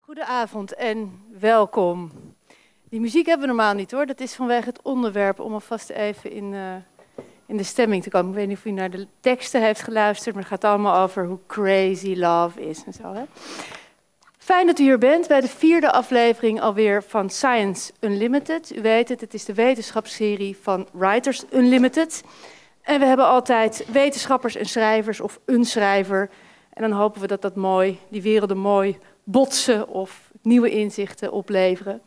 Goedenavond en welkom. Die muziek hebben we normaal niet hoor. Dat is vanwege het onderwerp om alvast even in, uh, in de stemming te komen. Ik weet niet of u naar de teksten heeft geluisterd, maar het gaat allemaal over hoe crazy love is en zo. Hè? Fijn dat u hier bent bij de vierde aflevering alweer van Science Unlimited. U weet het, het is de wetenschapsserie van Writers Unlimited. En we hebben altijd wetenschappers en schrijvers of een schrijver. En dan hopen we dat dat mooi, die werelden mooi botsen of nieuwe inzichten opleveren.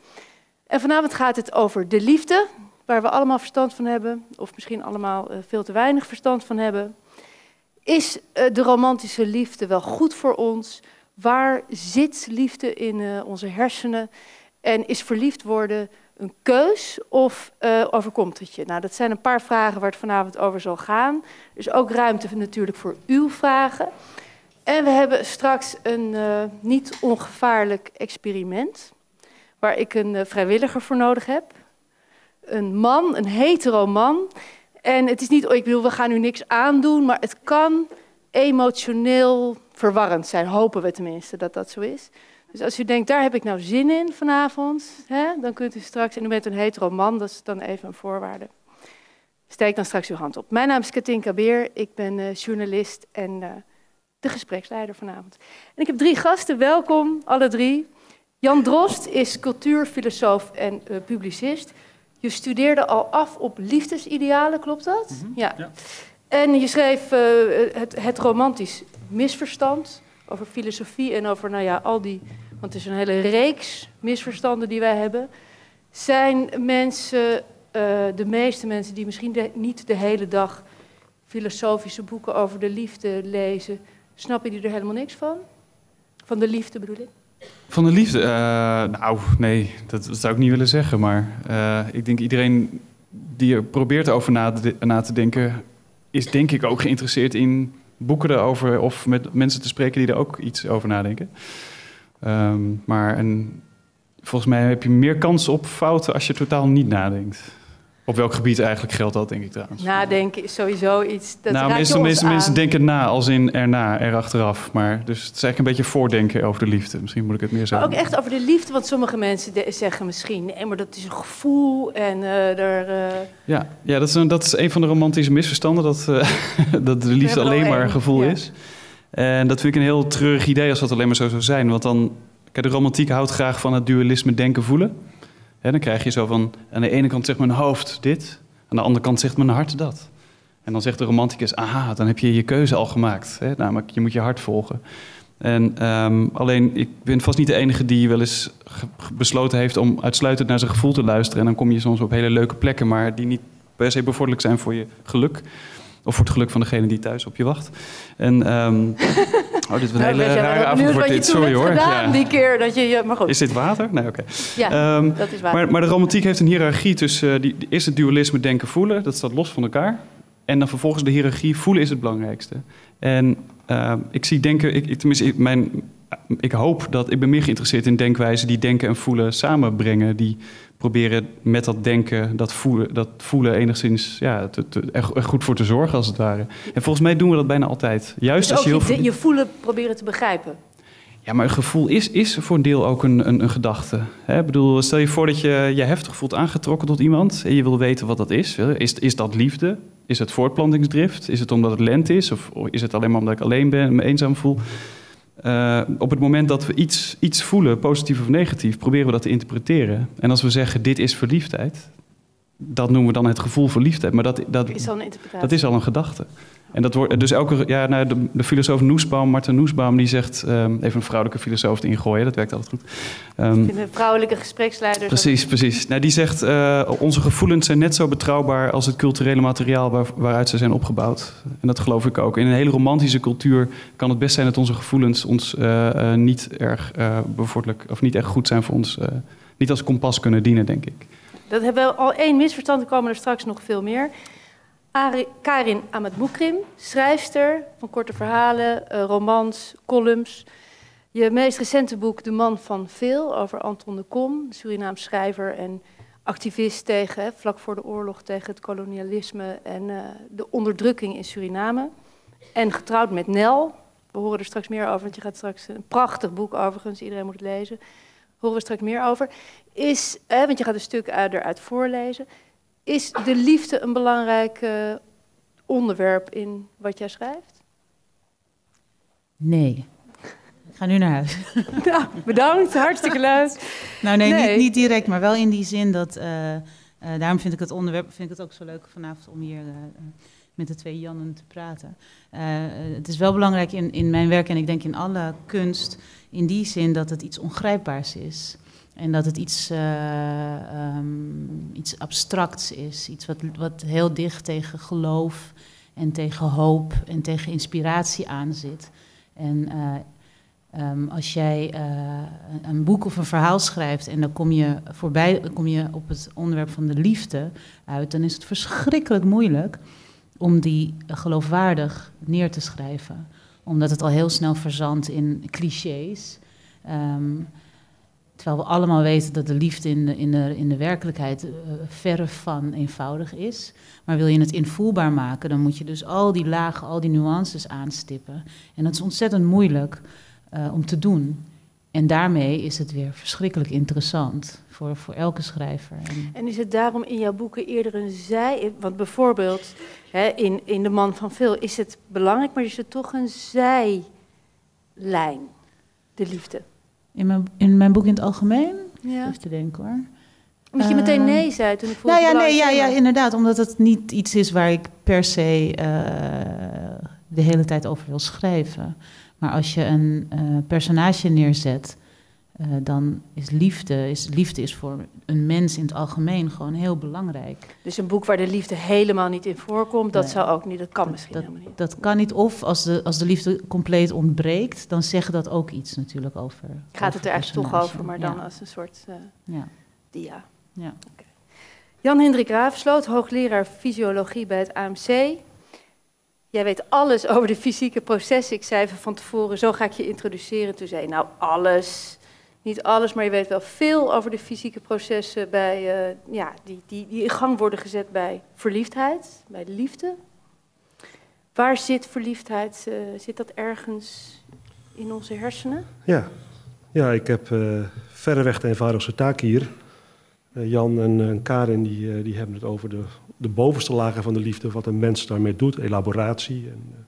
En vanavond gaat het over de liefde, waar we allemaal verstand van hebben, of misschien allemaal eh, veel te weinig verstand van hebben. Is eh, de romantische liefde wel goed voor ons? Waar zit liefde in uh, onze hersenen? En is verliefd worden een keus of uh, overkomt het je? Nou, dat zijn een paar vragen waar het vanavond over zal gaan. Is ook ruimte natuurlijk voor uw vragen. En we hebben straks een uh, niet ongevaarlijk experiment, waar ik een vrijwilliger voor nodig heb. Een man, een hetero man. En het is niet, oh, ik bedoel, we gaan u niks aandoen, maar het kan emotioneel verwarrend zijn. Hopen we tenminste dat dat zo is. Dus als u denkt, daar heb ik nou zin in vanavond, hè, dan kunt u straks, en u bent een hetero man, dat is dan even een voorwaarde. Steek dan straks uw hand op. Mijn naam is Katinka Beer, ik ben uh, journalist en uh, de gespreksleider vanavond. En ik heb drie gasten, welkom, alle drie. Jan Drost is cultuurfilosoof en uh, publicist. Je studeerde al af op liefdesidealen, klopt dat? Mm -hmm. ja. ja. En je schreef uh, het, het, romantisch misverstand over filosofie en over, nou ja, al die, want het is een hele reeks misverstanden die wij hebben. Zijn mensen, uh, de meeste mensen die misschien niet de hele dag filosofische boeken over de liefde lezen, snappen die er helemaal niks van? Van de liefde bedoel ik? Van de liefde? Uh, nou, nee, dat, zou ik niet willen zeggen. Maar ik denk iedereen die er probeert over na na te, denken, is denk ik ook geïnteresseerd in boeken erover of met mensen te spreken die er ook iets over nadenken. Um, maar en, volgens mij heb je meer kans op fouten als je totaal niet nadenkt. Op welk gebied eigenlijk geldt dat, denk ik trouwens. Nadenken is sowieso iets. Dat nou, meestal mensen, mensen denken na als in erna, erachteraf. Maar dus het is eigenlijk een beetje voordenken over de liefde. Misschien moet ik het meer zeggen. Maar ook echt over de liefde, want sommige mensen zeggen misschien: nee, maar dat is een gevoel en uh. Ja, ja dat, is een, dat is een van de romantische misverstanden: dat, uh, dat de liefde alleen maar een gevoel ja. is. En dat vind ik een heel treurig idee als dat alleen maar zo zou zijn. Want dan, kijk, de romantiek houdt graag van het dualisme denken-voelen. Dan krijg je zo van, aan de ene kant zegt mijn hoofd dit, aan de andere kant zegt mijn hart dat. En dan zegt de romanticus, aha, dan heb je je keuze al gemaakt. Hè? Namelijk, je moet je hart volgen. En um, alleen, ik ben vast niet de enige die wel eens besloten heeft om uitsluitend naar zijn gevoel te luisteren. En dan kom je soms op hele leuke plekken, maar die niet per se bevorderlijk zijn voor je geluk. Of voor het geluk van degene die thuis op je wacht. En, um, oh, dit is een nou, hele rare avond wordt dit. Sorry hoor. Gedaan, ja. die keer dat je, maar goed. Is dit water? Nee, oké. Okay. Ja, um, dat is waar. Maar, maar, de romantiek heeft een hiërarchie tussen... Uh, die, eerst het dualisme denken-voelen, dat staat los van elkaar. En dan vervolgens de hiërarchie voelen is het belangrijkste. En uh, ik zie denken... Ik, tenminste, ik, mijn, ik hoop dat... Ik ben meer geïnteresseerd in denkwijzen die denken en voelen samenbrengen. Die proberen met dat denken, dat voelen, dat voelen enigszins ja, te, te, er, goed voor te zorgen, als het ware. En volgens mij doen we dat bijna altijd. Juist dus als je, heel heel je, je voelen proberen te begrijpen. Ja, maar een gevoel is, is voor een deel ook een, een, een gedachte. Hè? Ik bedoel, stel je voor dat je je heftig voelt aangetrokken tot iemand en je wil weten wat dat is. Is, is dat liefde? Is het voortplantingsdrift? Is het omdat het lente is? Of is het alleen maar omdat ik alleen ben en me eenzaam voel? Uh, op het moment dat we iets, iets voelen, positief of negatief, proberen we dat te interpreteren. En als we zeggen dit is verliefdheid, dat noemen we dan het gevoel verliefdheid. Maar dat, dat, is al een interpretatie. dat is al een gedachte. En dat wordt dus elke, ja, nou, de, de filosoof Noesbaum, Martin Noesbaum, die zegt, um, even een vrouwelijke filosoof ingooien, dat werkt altijd goed. Um, ik vind een vrouwelijke gespreksleider. Precies, precies. Nou, die zegt, uh, onze gevoelens zijn net zo betrouwbaar als het culturele materiaal waar, waaruit ze zijn opgebouwd. En dat geloof ik ook. In een hele romantische cultuur kan het best zijn dat onze gevoelens ons uh, uh, niet erg bevorderlijk, of niet echt goed zijn voor ons, niet als kompas kunnen dienen, denk ik. Dat hebben we al één misverstand, er komen er straks nog veel meer. Ari, Karin Ahmed-Moukrim, schrijfster van korte verhalen, uh, romans, columns. Je meest recente boek De Man van Veel over Anton de Kom, Surinaams schrijver en activist tegen, vlak voor de oorlog, tegen het kolonialisme en uh, de onderdrukking in Suriname. En getrouwd met Nel. We horen er straks meer over, want je gaat straks een prachtig boek overigens, iedereen moet het lezen. Horen we straks meer over. Is, eh, want je gaat een stuk eruit voorlezen. Is de liefde een belangrijk onderwerp in wat jij schrijft? Nee. Ik ga nu naar huis. Nou, bedankt, hartstikke leuk. Nou nee, Niet, niet, direct, maar wel in die zin dat... Uh, uh, daarom vind ik het onderwerp vind ik het ook zo leuk vanavond om hier uh, met de twee Jannen te praten. het is wel belangrijk in, in mijn werk en ik denk in alle kunst... in die zin dat het iets ongrijpbaars is. En dat het iets, um, iets abstracts is. Iets wat, wat heel dicht tegen geloof en tegen hoop en tegen inspiratie aan zit. En Um, als jij uh, een boek of een verhaal schrijft en dan kom je, voorbij, kom je op het onderwerp van de liefde uit, dan is het verschrikkelijk moeilijk om die geloofwaardig neer te schrijven. Omdat het al heel snel verzandt in clichés. Um, terwijl we allemaal weten dat de liefde in de, in de, in de werkelijkheid uh, verre van eenvoudig is. Maar wil je het invoelbaar maken, dan moet je dus al die lagen, al die nuances aanstippen. En dat is ontzettend moeilijk. Uh, om te doen. En daarmee is het weer verschrikkelijk interessant voor, voor elke schrijver. En, en is het daarom in jouw boeken eerder een zij? Want bijvoorbeeld hè, in, in De Man van Veel is het belangrijk, maar is het toch een zijlijn, de liefde? In mijn, in mijn boek in het algemeen? Ja. Even te denken hoor. Omdat je meteen nee ehm, zei toen ik vroeg. Nou ja, nee, ja, ja, inderdaad. Omdat het niet iets is waar ik per se uh, de hele tijd over wil schrijven. Maar als je een uh, personage neerzet, uh, dan is liefde, is liefde is voor een mens in het algemeen gewoon heel belangrijk. Dus een boek waar de liefde helemaal niet in voorkomt, dat zou ook niet, dat kan misschien dat, helemaal niet. Dat kan niet. Of als de, als de liefde compleet ontbreekt, dan zegt dat ook iets natuurlijk over. Gaat het er eigenlijk toch over, maar dan als een soort uh, ja. dia. Ja. Okay. Jan-Hendrik Raafsloot, hoogleraar fysiologie bij het AMC. Jij weet alles over de fysieke processen. Ik zei van tevoren, zo ga ik je introduceren. Toen zei je, nou alles, niet alles, maar je weet wel veel over de fysieke processen bij, uh, ja, die, die, die in gang worden gezet bij verliefdheid, bij de liefde. Waar zit verliefdheid? Uh, zit dat ergens in onze hersenen? Ja, ja ik heb uh, verreweg de eenvoudigste taak hier. Jan en, Karin die, die hebben het over de de bovenste lagen van de liefde, wat een mens daarmee doet, elaboratie, en,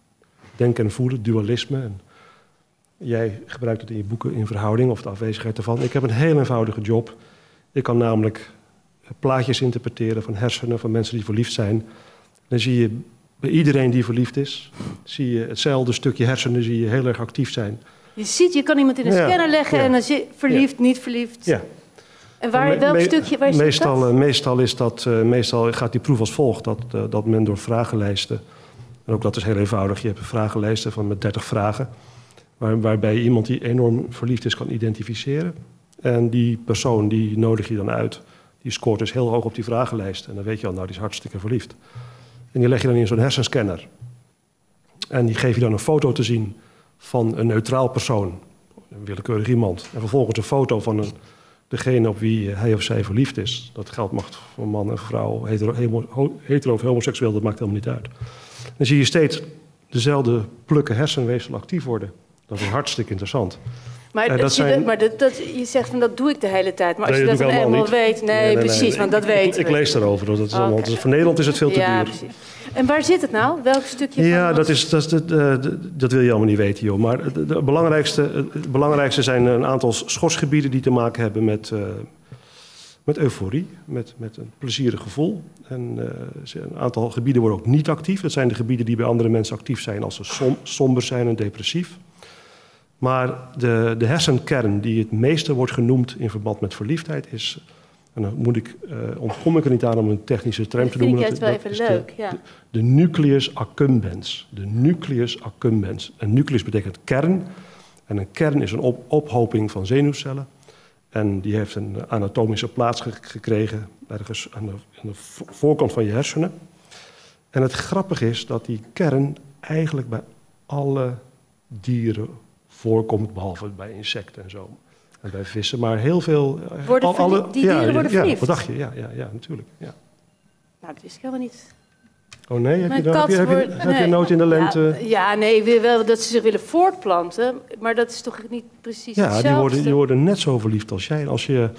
denken en voelen, dualisme. En jij gebruikt het in je boeken in verhouding of de afwezigheid ervan. Ik heb een heel eenvoudige job. Ik kan namelijk eh, plaatjes interpreteren van hersenen van mensen die verliefd zijn. Dan zie je bij iedereen die verliefd is, zie je hetzelfde stukje hersenen zie je heel erg actief zijn. Je ziet, je kan iemand in een scanner leggen en dan zie je verliefd, niet verliefd. Ja, en waar, welk stukje, waar meestal, dat? Eh, meestal, is dat, uh, meestal gaat die proef als volgt. Dat, uh, dat men door vragenlijsten... En ook dat is heel eenvoudig. Je hebt vragenlijsten van met 30 vragen. Waar, waarbij iemand die enorm verliefd is kan identificeren. En die persoon die nodig je dan uit. Die scoort dus heel hoog op die vragenlijst. En dan weet je al, nou die is hartstikke verliefd. En die leg je dan in zo'n hersenscanner. En die geef je dan een foto te zien van een neutraal persoon. Een willekeurig iemand. En vervolgens een foto van een degene op wie hij of zij verliefd is. Dat geldt mag voor man en vrouw, hetero, hetero of homoseksueel, dat maakt helemaal niet uit. Dan zie je steeds dezelfde plukken hersenweefsel actief worden. Dat is hartstikke interessant. Maar, dat zijn... je, maar dat, dat, je zegt van dat doe ik de hele tijd. Maar als je dat dan eenmaal weet, nee, precies, want dat weet ik. Ik lees daarover. Dat is allemaal, voor Nederland is het veel te ja, duur. Precies. En waar zit het nou? Welk stukje? Ja, dat, is, dat, is, dat, dat wil je allemaal niet weten, joh. Maar de, belangrijkste, het belangrijkste zijn een aantal schorsgebieden die te maken hebben met, uh, met euforie, met, met een plezierig gevoel. En uh, een aantal gebieden worden ook niet actief. Dat zijn de gebieden die bij andere mensen actief zijn als ze som, somber zijn en depressief. Maar de, de hersenkern die het meeste wordt genoemd in verband met verliefdheid is en dan moet ik, uh, ontkom ik er niet aan om een technische term te noemen. Dat vind ik wel even leuk, ja. De, nucleus accumbens. De nucleus accumbens. Een nucleus betekent kern. En een kern is een op, ophoping van zenuwcellen. En die heeft een anatomische plaats gekregen ergens aan de, aan de voorkant van je hersenen. En het grappige is dat die kern eigenlijk bij alle dieren voorkomt, behalve bij insecten en zo. en bij vissen. Maar heel veel... Worden alle, die dieren ja, worden verliefd? wat dacht je? Ja, ja, ja natuurlijk. Ja. Nou, dat wist ik helemaal niet. Oh nee, heb, je, dan, heb, je, heb, je, heb je nood in de lente? Ja, ja, nee, wel dat ze zich willen voortplanten. Maar dat is toch niet precies ja, hetzelfde? Ja, die worden, die worden net zo verliefd als jij. Als, je,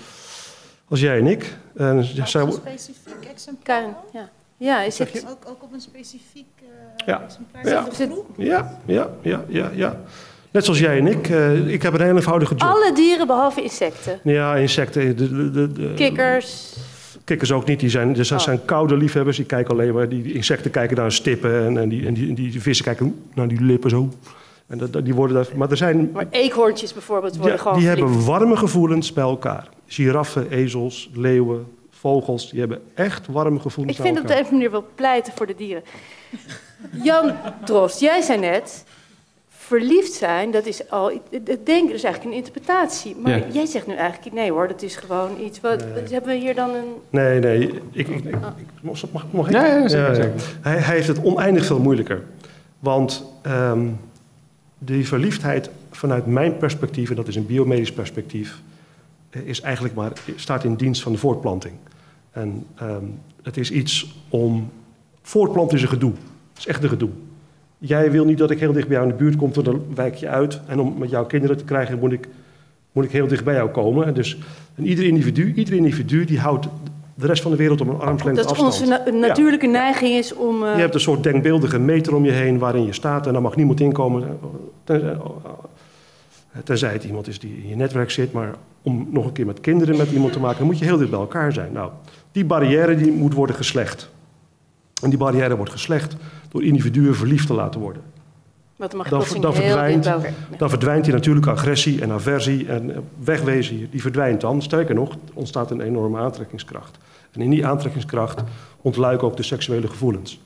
als jij en ik. En zij, een specifiek exemplaar? ja. Ja, is het... Ook, ook op een specifiek uh, ja. exemplaar? Ja. Ja, ja, ja, ja, ja. Net zoals jij en ik. Uh, ik heb een heel eenvoudige job. Alle dieren behalve insecten? Ja, insecten. De, de, de, de Kikkers? Kikkers ook niet. Die zijn, dus oh. zijn koude liefhebbers. Die kijken alleen maar. Die, insecten kijken naar stippen. En, en, die, en die, die, vissen kijken naar die lippen zo. En dat, die worden daar, maar er zijn. Maar eekhoorntjes bijvoorbeeld worden gewoon. Die hebben warme gevoelens bij elkaar. Giraffen, ezels, leeuwen, vogels. Die hebben echt warme gevoelens. Ik vind op de een manier wel pleiten voor de dieren. Jan Drost, jij zei net verliefd zijn, dat is al. Het denken is eigenlijk een interpretatie. Maar jij zegt nu eigenlijk nee hoor, dat is gewoon iets. Wat, hebben we hier dan een. Nee, nee. Ik, ik, ik, mag, mag ik? Ja, ja, zeker, Hij, hij, heeft het oneindig veel moeilijker. Want um, die verliefdheid vanuit mijn perspectief, en dat is een biomedisch perspectief, eh, is eigenlijk maar, staat in dienst van de voortplanting. En um, het is iets om. Voortplanten is een gedoe. Het is echt een gedoe. Jij wil niet dat ik heel dicht bij jou in de buurt kom, dan wijk je uit. En om met jouw kinderen te krijgen, moet ik, moet ik heel dicht bij jou komen. En dus en ieder individu, ieder individu die houdt de rest van de wereld op een armslengte afstand. Dat onze natuurlijke neiging is om... Uh... Je hebt een soort denkbeeldige meter om je heen waarin je staat en dan mag niemand inkomen. Tenzij, tenzij het iemand is die in je netwerk zit, maar om nog een keer met kinderen met iemand te maken, moet je heel dicht bij elkaar zijn. Nou, die barrière die moet worden geslecht. En die barrière wordt geslecht door individuen verliefd te laten worden. dan, dan, verdwijnt, dan verdwijnt die natuurlijke agressie en aversie en eh, wegwezen, die verdwijnt dan. Sterker nog, ontstaat een enorme aantrekkingskracht. En in die aantrekkingskracht ontluiken ook de seksuele gevoelens.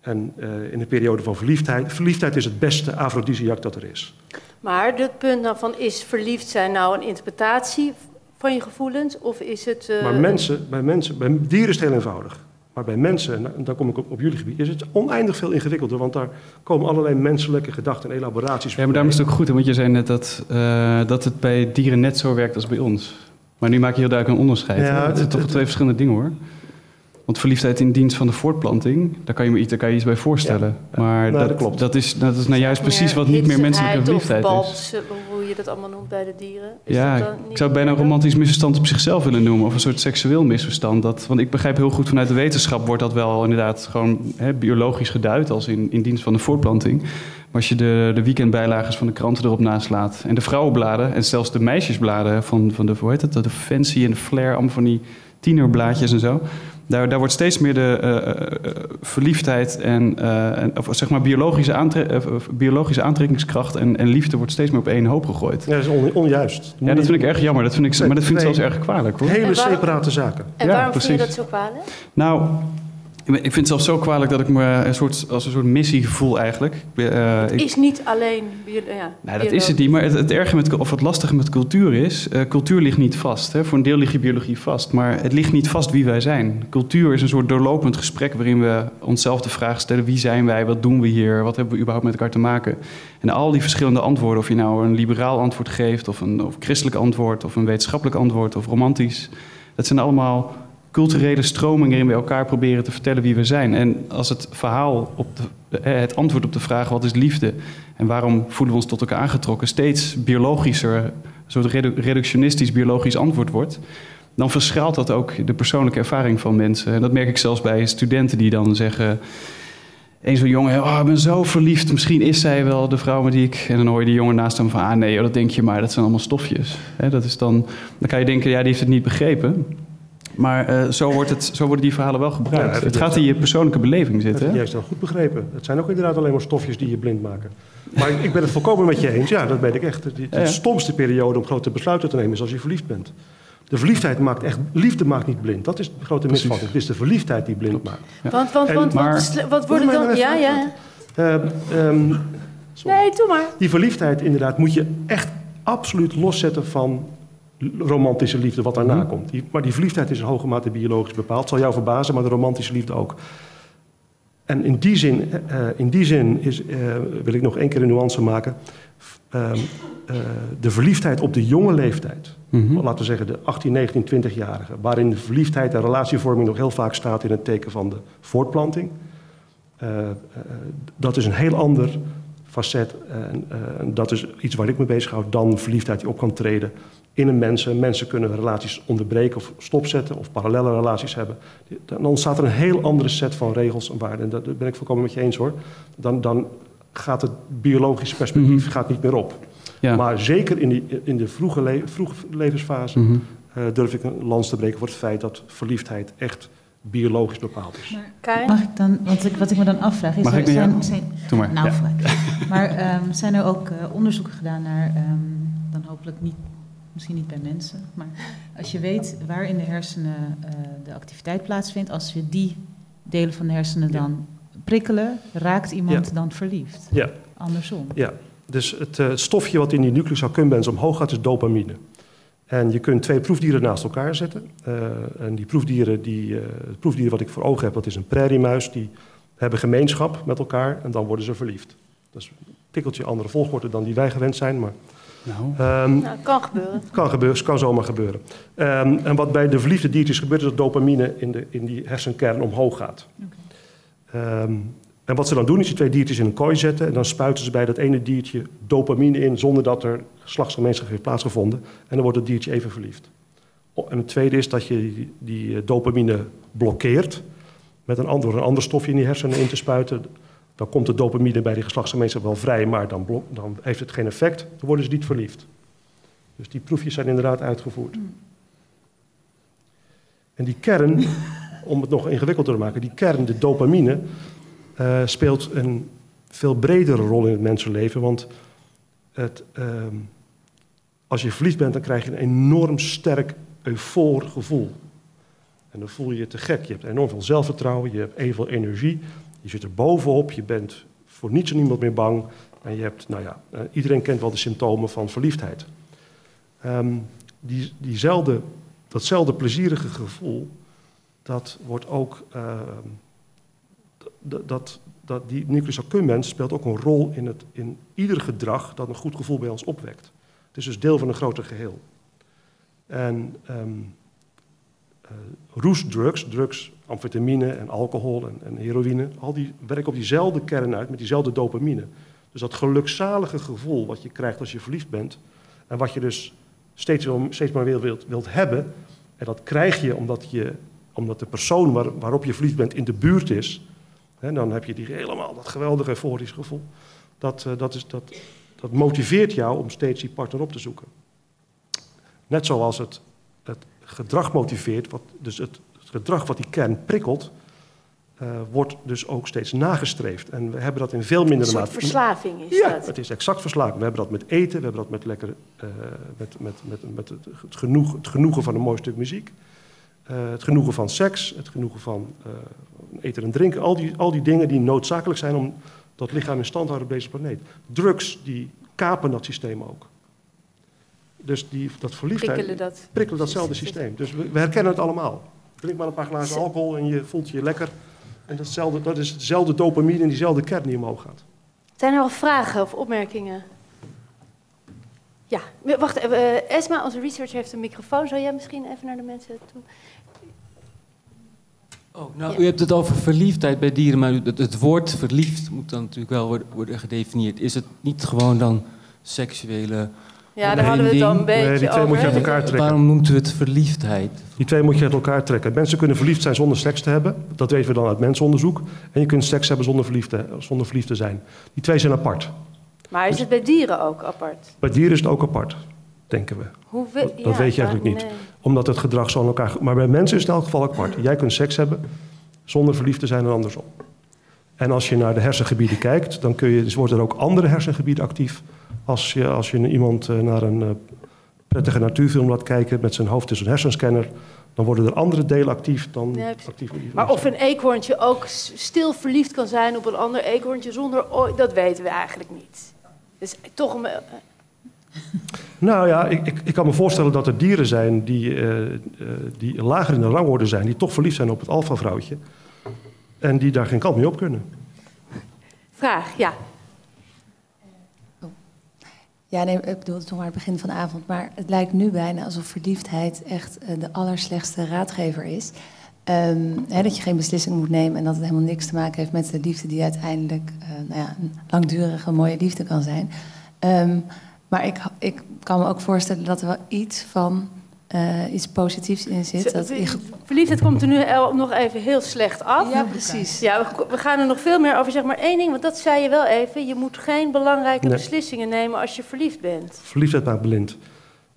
En uh, in de periode van verliefdheid, verliefdheid is het beste afrodisiac dat er is. Maar het punt nou van is verliefd zijn nou een interpretatie van je gevoelens of is het... Uh... Maar mensen, bij mensen, bij dieren is het heel eenvoudig. Maar bij mensen, en daar kom ik op, op jullie gebied, is het oneindig veel ingewikkelder. Want daar komen allerlei menselijke gedachten en elaboraties Ja, maar daarom is het ook goed, want je zei net dat, uh, dat het bij dieren net zo werkt als bij ons. Maar nu maak je heel duidelijk een onderscheid. Ja, het zijn toch twee verschillende dingen hoor. Want verliefdheid in dienst van de voortplanting, daar kan je me iets, daar kan je iets bij voorstellen. Maar nou, dat, klopt. Dat is, dat is nou juist precies wat niet meer menselijke verliefdheid is. Hoe je dat allemaal noemt bij de dieren. Is ja, ik zou bijna een romantisch misverstand op zichzelf willen noemen. Of een soort seksueel misverstand. Dat, want ik begrijp heel goed vanuit de wetenschap wordt dat wel inderdaad gewoon hè, biologisch geduid als in, in dienst van de voortplanting. Maar als je de, de weekendbijlagers van de kranten erop naslaat en de vrouwenbladen en zelfs de meisjesbladen van, van de, hoe heet het, de Fancy en de Flair, allemaal van die tienerblaadjes en zo daar, daar wordt steeds meer de uh, verliefdheid en, uh, en, of zeg maar biologische, aantre biologische aantrekkingskracht en, en, liefde wordt steeds meer op één hoop gegooid. Ja, dat is on, onjuist. ja, dat vind ik erg jammer. Dat vind ik, maar dat vind ik zelfs erg kwalijk. Hoor. Hele separate zaken. En waarom vind je dat zo kwalijk? Nou, ik vind het zelfs zo kwalijk dat ik me een soort, als een soort missiegevoel eigenlijk. Uh, het is niet alleen. Ja, nee, dat is het niet. Maar het, het erge met, of het lastige met cultuur is. Uh, cultuur ligt niet vast. Hè. Voor een deel ligt je biologie vast. Maar het ligt niet vast wie wij zijn. Cultuur is een soort doorlopend gesprek waarin we onszelf de vraag stellen: wie zijn wij? Wat doen we hier? Wat hebben we überhaupt met elkaar te maken? En al die verschillende antwoorden, of je nou een liberaal antwoord geeft, of een of christelijk antwoord, of een wetenschappelijk antwoord, of romantisch. Dat zijn allemaal culturele stromingen waarin we elkaar proberen te vertellen wie we zijn. En als het verhaal, op de, eh, het antwoord op de vraag wat is liefde en waarom voelen we ons tot elkaar aangetrokken, steeds biologischer, een soort reductionistisch biologisch antwoord wordt, dan verschaalt dat ook de persoonlijke ervaring van mensen. En dat merk ik zelfs bij studenten die dan zeggen. Een zo'n jongen, oh, ik ben zo verliefd, misschien is zij wel de vrouw met die ik... En dan hoor je die jongen naast hem van, ah nee, dat denk je maar, dat zijn allemaal stofjes. dat is dan, dan kan je denken, ja, die heeft het niet begrepen. Maar uh, zo, wordt het, zo worden die verhalen wel gebruikt. het gaat in je persoonlijke beleving zitten. Dat heb juist dan goed begrepen. Het zijn ook inderdaad alleen maar stofjes die je blind maken. Maar ik ben het volkomen met je eens. Ja, dat ben ik echt. De, de stomste periode om grote besluiten te nemen is als je verliefd bent. De verliefdheid maakt echt... Liefde maakt niet blind. Dat is de grote misvatting. Het is de verliefdheid die blind maakt. Want, want, want, maar, wat, wordt het dan... Ja, ja. Uh, um, nee, doe maar. Die verliefdheid inderdaad moet je echt absoluut loszetten van romantische liefde wat daarna mhm. komt. maar die verliefdheid is in hoge mate biologisch bepaald. Zal jou verbazen, maar de romantische liefde ook. En in die zin, uh, in die zin is, uh, wil ik nog één keer een nuance maken. ehm, de verliefdheid op de jonge leeftijd. Mhm. Laten we zeggen de 18, 19, 20-jarigen. Waarin de verliefdheid en relatievorming nog heel vaak staat in het teken van de voortplanting. dat is een heel ander facet. En dat is iets waar ik me bezig hou dan verliefdheid die op kan treden in een mensen. Mensen kunnen relaties onderbreken of stopzetten of parallele relaties hebben. Dan ontstaat er een heel andere set van regels en waarden. En dat ben ik volkomen met je eens hoor. Dan, dan gaat het biologische perspectief mhm. gaat niet meer op. Ja. Maar zeker in, die, in de vroege, le vroege levensfase mhm. eh, durf ik een lans te breken voor het feit dat verliefdheid echt biologisch bepaald is. Maar, mag ik dan, wat ik, wat ik me dan afvraag is... Mag ik zijn, zijn, Doe maar. Nou, Maar um, zijn er ook uh, onderzoeken gedaan naar, um, dan hopelijk niet misschien niet bij mensen, maar als je weet waar in de hersenen uh, de activiteit plaatsvindt, als je die delen van de hersenen dan prikkelen, raakt iemand dan verliefd. Ja. Andersom. Ja, dus het uh, stofje wat in die nucleus accumbens omhoog gaat is dopamine. En je kunt twee proefdieren naast elkaar zetten. Uh, en die proefdieren, die, het proefdier wat ik voor ogen heb, dat is een prairiemuis. Die hebben gemeenschap met elkaar en dan worden ze verliefd. Dat is een tikkeltje andere volgorde dan die wij gewend zijn, maar nou. Um, nou, kan gebeuren. Kan gebeuren, kan zomaar gebeuren. Um, en wat bij de verliefde diertjes gebeurt, is dat dopamine in, de, in die hersenkern omhoog gaat. Okay. Um, en wat ze dan doen, is die twee diertjes in een kooi zetten. En dan spuiten ze bij dat ene diertje dopamine in, zonder dat er geslachtsgemeenschap heeft plaatsgevonden. En dan wordt het diertje even verliefd. En het tweede is dat je die, die dopamine blokkeert. Met een ander, een ander stofje in die hersenen in te spuiten. Dan komt de dopamine bij die geslachtsgemeenschap wel vrij, maar dan, dan heeft het geen effect. Dan worden ze niet verliefd. Dus die proefjes zijn inderdaad uitgevoerd. En die kern, om het nog ingewikkelder te maken, die kern, de dopamine, uh, speelt een veel bredere rol in het mensenleven. Want het, uh, als je verliefd bent, dan krijg je een enorm sterk eufor gevoel. En dan voel je je te gek. Je hebt enorm veel zelfvertrouwen, je hebt evenveel energie. Je zit er bovenop, je bent voor niets en niemand meer bang. En je hebt, nou ja, uh, iedereen kent wel de symptomen van verliefdheid. Um, die, diezelfde, datzelfde plezierige gevoel, dat wordt ook, uh, dat, dat, die nucleus accumbens speelt ook een rol in, het, in ieder gedrag dat een goed gevoel bij ons opwekt. Het is dus deel van een groter geheel. En um, uh, roesdrugs, drugs amfetamine en alcohol en, en, heroïne, al die werken op diezelfde kern uit met diezelfde dopamine. Dus dat gelukzalige gevoel wat je krijgt als je verliefd bent en wat je dus steeds, steeds maar weer wilt, wilt hebben, en dat krijg je omdat, je, omdat de persoon waar, waarop je verliefd bent in de buurt is, hè, dan heb je die helemaal dat geweldige euforische gevoel. Dat, uh, dat, is, dat, dat motiveert jou om steeds die partner op te zoeken. Net zoals het, het gedrag motiveert, wat, dus het, gedrag wat die kern prikkelt, uh, wordt dus ook steeds nagestreefd. En we hebben dat in veel mindere mate. Een soort verslaving is ja, dat? het is exact verslaving. We hebben dat met eten, we hebben dat met, lekker, uh, met, met, met, met het, genoeg, het genoegen van een mooi stuk muziek. Uh, het genoegen van seks, het genoegen van eten en drinken. Al die, al die dingen die noodzakelijk zijn om dat lichaam in stand te houden op deze planeet. Drugs, die kapen dat systeem ook. Dus die, dat verliefdheid prikkelen, dat, prikkelen datzelfde systeem. Dus we, we herkennen het allemaal. Drink maar een paar glazen alcohol en je voelt je lekker. En datzelfde, dat is hetzelfde dopamine en diezelfde kern die omhoog gaat. Zijn er al vragen of opmerkingen? Ja, wacht even. Uh, Esma, onze researcher, heeft een microfoon. Zou jij misschien even naar de mensen toe? Oh, nou, U hebt het over verliefdheid bij dieren, maar het, het, woord verliefd moet dan natuurlijk wel worden, worden gedefinieerd. Is het niet gewoon dan seksuele ja, daar hadden we het al een beetje nee, die twee moet je uit elkaar trekken. Waarom noemt u het verliefdheid? Die twee moet je uit elkaar trekken. Mensen kunnen verliefd zijn zonder seks te hebben. Dat weten we dan uit mensenonderzoek. En je kunt seks hebben zonder verliefd te, zonder verliefd te zijn. Die twee zijn apart. Maar is het bij dieren ook apart? Bij dieren is het ook apart, denken we. Hoe we, dat, dat weet je eigenlijk niet. Omdat het gedrag zo aan elkaar... Maar bij mensen is het in elk geval apart. Jij kunt seks hebben zonder verliefd te zijn en andersom. En als je naar de hersengebieden kijkt, dan kun je, dus worden er ook andere hersengebieden actief als je, als je iemand eh, naar een eh, prettige natuurfilm laat kijken met zijn hoofd in zijn hersenscanner, dan worden er andere delen actief dan ja, actief. Maar of een eekhoorntje ook stil verliefd kan zijn op een ander eekhoorntje zonder dat weten we eigenlijk niet. Dus toch een. Eh, nou ja, ik, ik, ik, kan me voorstellen dat er dieren zijn die, uh, uh, die lager in de rangorde zijn, die toch verliefd zijn op het alfa-vrouwtje. En die daar geen kant mee op kunnen. Vraag, ja. Ja, nee, ik bedoel het nog maar het begin van de avond. Maar het lijkt nu bijna alsof verliefdheid echt uh, de allerslechtste raadgever is. Um, dat je geen beslissing moet nemen en dat het helemaal niks te maken heeft met de liefde die uiteindelijk uh, nou ja, een langdurige, mooie liefde kan zijn. Um, maar ik, ik kan me ook voorstellen dat er wel iets van uh, iets positiefs in zit. Dat Verliefdheid komt er nu nog even heel slecht af. Ja, precies. Ja, we, gaan er nog veel meer over. Zeg maar één ding, want dat zei je wel even. Je moet geen belangrijke beslissingen nemen als je verliefd bent. Verliefdheid maakt blind.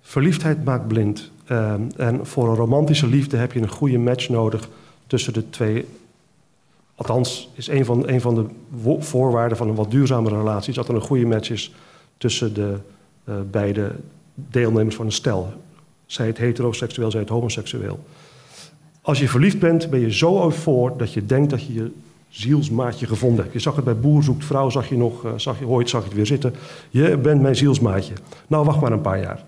Verliefdheid maakt blind. Uh, en voor een romantische liefde heb je een goede match nodig tussen de twee. Althans, is een van, een van de voorwaarden van een wat duurzamere relatie... dat er een goede match is tussen de uh, beide deelnemers van een stel zij het heteroseksueel, zij het homoseksueel. Als je verliefd bent, ben je zo voor dat je denkt dat je je zielsmaatje gevonden hebt. Je zag het bij Boer zoekt vrouw, zag je nog, uh, zag je, ooit zag je het weer zitten. Je bent mijn zielsmaatje. Nou, wacht maar een paar jaar.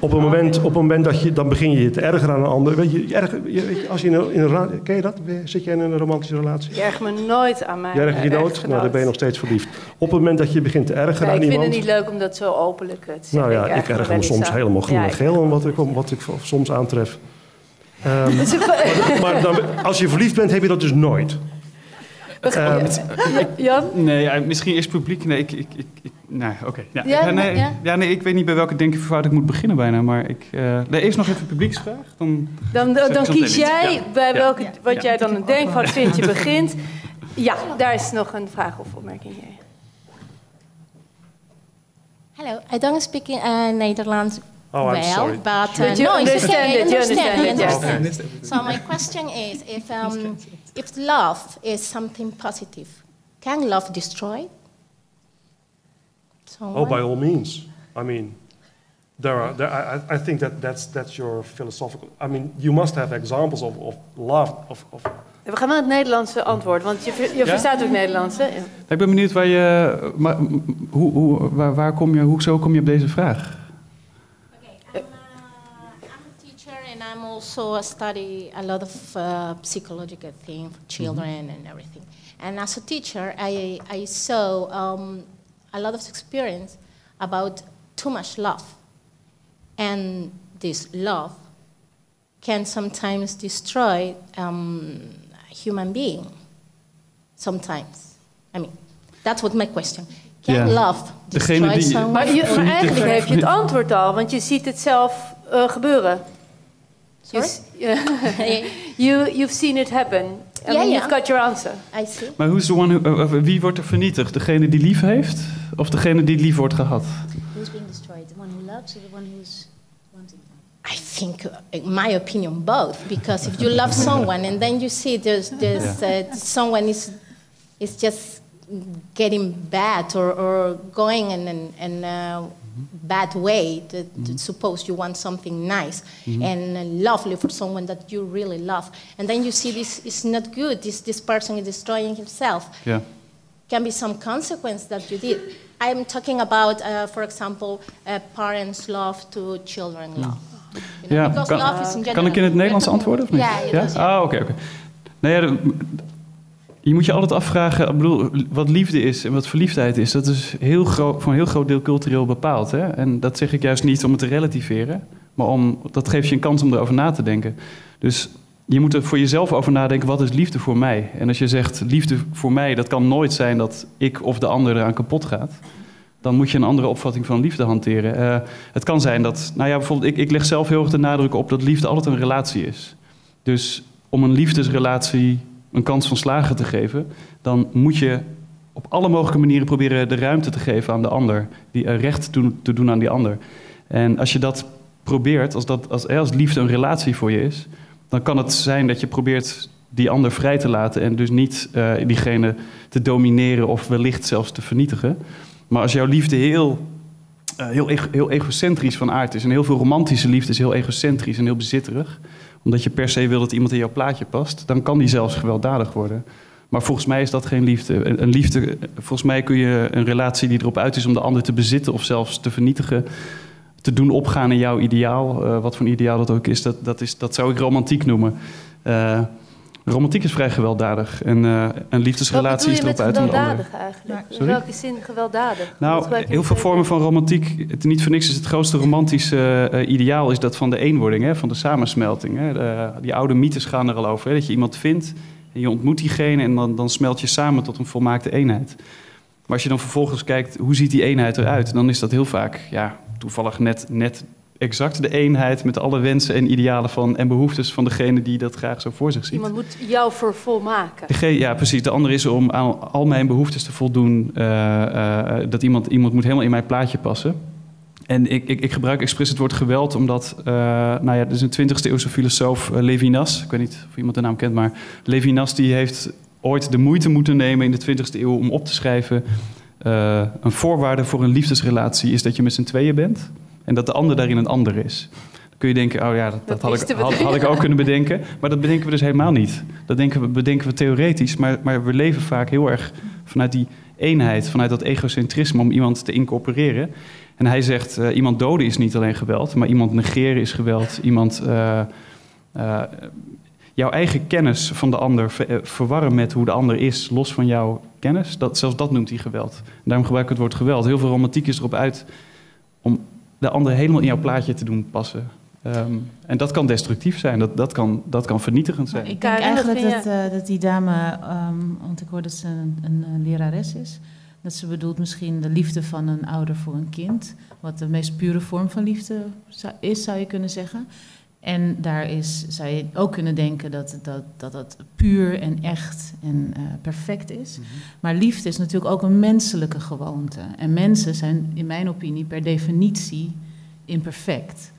Op het moment, op het moment dat je, dan begin je je te ergeren aan een ander. Weet je, erger, weet je als je in een, in een, ken je dat? Zit jij in een romantische relatie? Je erg me nooit aan mij. Je ergert je nooit? Nou, dan ben je nog steeds verliefd. Op het moment dat je begint te ergeren aan iemand... Ik vind het niet leuk om dat zo openlijk te zeggen. Nou ja, ik, erger me soms helemaal groen en geel... wat ik, wat ik soms aantref. Um, maar, maar dan, als je verliefd bent, heb je dat dus nooit. Um, Jan? Nee, misschien is publiek. Nee, ik, ik, ik, nou, oké. Ja, ja, nee, ja? nee, ik weet niet bij welke denkfout ik moet beginnen bijna. Maar ik, uh, nee, eerst nog even publieksvraag. Dan, dan, dan, dan kies jij bij welke, wat jij dan een denkfout vindt, je begint. Ja, daar is nog een vraag of opmerking. Hallo, I don't speak uh, Nederlands Oh, well, sorry. but uh, no, it's okay. I understand. I understand. So my question is, if um, if love is something positive, can love destroy? Someone? Oh, by all means. I mean, there are. There, I, I think that that's that's your philosophical. I mean, you must have examples of, of love of, of we gaan wel het Nederlandse antwoord, want je, je ja? verstaat ook Nederlands, hè? Ja. Ik ben benieuwd waar je, eh, maar, hoe, hoe, waar, waar kom je, hoezo kom je op deze vraag? Also I study a lot of uh, psychological things for children mm-hmm. and everything. And as a teacher, I, I saw um, a lot of experience about too much love. And this love can sometimes destroy um, a human being. Sometimes. I mean, that's what my question. Can yeah. love destroy die, someone? Maar, je, maar eigenlijk heb je het antwoord al, want je ziet het zelf uh, gebeuren. Sorry? you, you've seen it happen. I yeah, mean, yeah. You've got your answer. I see. Maar who's the one who, uh, wie wordt er vernietigd? Degene die lief heeft? Of degene die lief wordt gehad? Who's being destroyed? The one who loves or the one who's wanting I think, uh, in my opinion, both. Because if you love someone and then you see there's, there's uh, someone is, is just getting bad or, or going and, and, and uh, bad way. To, to suppose you want something nice mm-hmm. and uh, lovely for someone that you really love, and then you see this is not good. This this person is destroying himself. Yeah, can be some consequence that you did. I'm talking about, uh, for example, uh, parents' love to children mm. love. You know, ja, kan, kan ik in het Nederlands antwoorden of niet? Ja, ja? Ah, oké, oké. Nou ja, je moet je altijd afvragen, ik bedoel, wat liefde is en wat verliefdheid is. Dat is heel groot, voor een heel groot deel cultureel bepaald. Hè? En dat zeg ik juist niet om het te relativeren, maar om, dat geeft je een kans om erover na te denken. Dus je moet er voor jezelf over nadenken, wat is liefde voor mij? En als je zegt, liefde voor mij, dat kan nooit zijn dat ik of de ander eraan kapot gaat. Dan moet je een andere opvatting van liefde hanteren. Uh, het kan zijn dat, nou ja, bijvoorbeeld, ik, ik leg zelf heel erg de nadruk op dat liefde altijd een relatie is. Dus om een liefdesrelatie een kans van slagen te geven, dan moet je op alle mogelijke manieren proberen de ruimte te geven aan de ander, die recht te doen aan die ander. En als je dat probeert, als, dat, als, als liefde een relatie voor je is, dan kan het zijn dat je probeert die ander vrij te laten en dus niet uh, diegene te domineren of wellicht zelfs te vernietigen. Maar als jouw liefde heel, heel, heel egocentrisch van aard is en heel veel romantische liefde is heel egocentrisch en heel bezitterig, omdat je per se wil dat iemand in jouw plaatje past, dan kan die zelfs gewelddadig worden. Maar volgens mij is dat geen liefde. Een liefde, volgens mij kun je een relatie die erop uit is om de ander te bezitten of zelfs te vernietigen, te doen opgaan in jouw ideaal, uh, wat voor een ideaal dat ook is, dat, dat, is, dat zou ik romantiek noemen. Uh, Romantiek is vrij gewelddadig en uh, een liefdesrelatie is erop uit gewelddadig eigenlijk? In welke zin gewelddadig? Nou, heel veel vormen van romantiek. Het, niet voor niks is het grootste romantische uh, ideaal is dat van de eenwording, hè, van de samensmelting. Hè. De, die oude mythes gaan er al over. Hè, dat je iemand vindt en je ontmoet diegene en dan, dan smelt je samen tot een volmaakte eenheid. Maar als je dan vervolgens kijkt, hoe ziet die eenheid eruit? Dan is dat heel vaak ja, toevallig net, net exact de eenheid met alle wensen en idealen van en behoeftes van degene die dat graag zo voor zich ziet. Iemand moet jou vervolmaken. ja, precies. De andere is om aan al mijn behoeftes te voldoen. Uh, uh, dat iemand, iemand moet helemaal in mijn plaatje passen. En ik, ik, ik gebruik expres het woord geweld, omdat, uh, nou ja, er is een 20e eeuwse filosoof, Levinas, ik weet niet of iemand de naam kent, maar Levinas die heeft ooit de moeite moeten nemen in de 20e eeuw om op te schrijven. een voorwaarde voor een liefdesrelatie is dat je met z'n tweeën bent. En dat de ander daarin een ander is. Dan kun je denken, oh ja, dat, dat, had, ik, had, had, ik ook kunnen bedenken. Maar dat bedenken we dus helemaal niet. Dat denken we, bedenken we theoretisch, maar, maar we leven vaak heel erg vanuit die eenheid, vanuit dat egocentrisme om iemand te incorporeren. En hij zegt, uh, iemand doden is niet alleen geweld, maar iemand negeren is geweld. Iemand uh, uh, jouw eigen kennis van de ander verwarren met hoe de ander is, los van jouw kennis. Dat, zelfs dat noemt hij geweld. En daarom gebruik ik het woord geweld. Heel veel romantiek is erop uit om de ander helemaal in jouw plaatje te doen passen. Um, en dat kan destructief zijn, dat, dat, kan, dat kan vernietigend zijn. ik denk eigenlijk dat, uh, dat die dame, um, want ik hoor dat ze een, een, een, lerares is, dat ze bedoelt misschien de liefde van een ouder voor een kind, wat de meest pure vorm van liefde is, zou je kunnen zeggen. En daar is, zou je ook kunnen denken dat dat, dat, dat puur en echt en uh, perfect is. Mm -hmm. Maar liefde is natuurlijk ook een menselijke gewoonte. En mensen zijn, in mijn opinie, per definitie imperfect.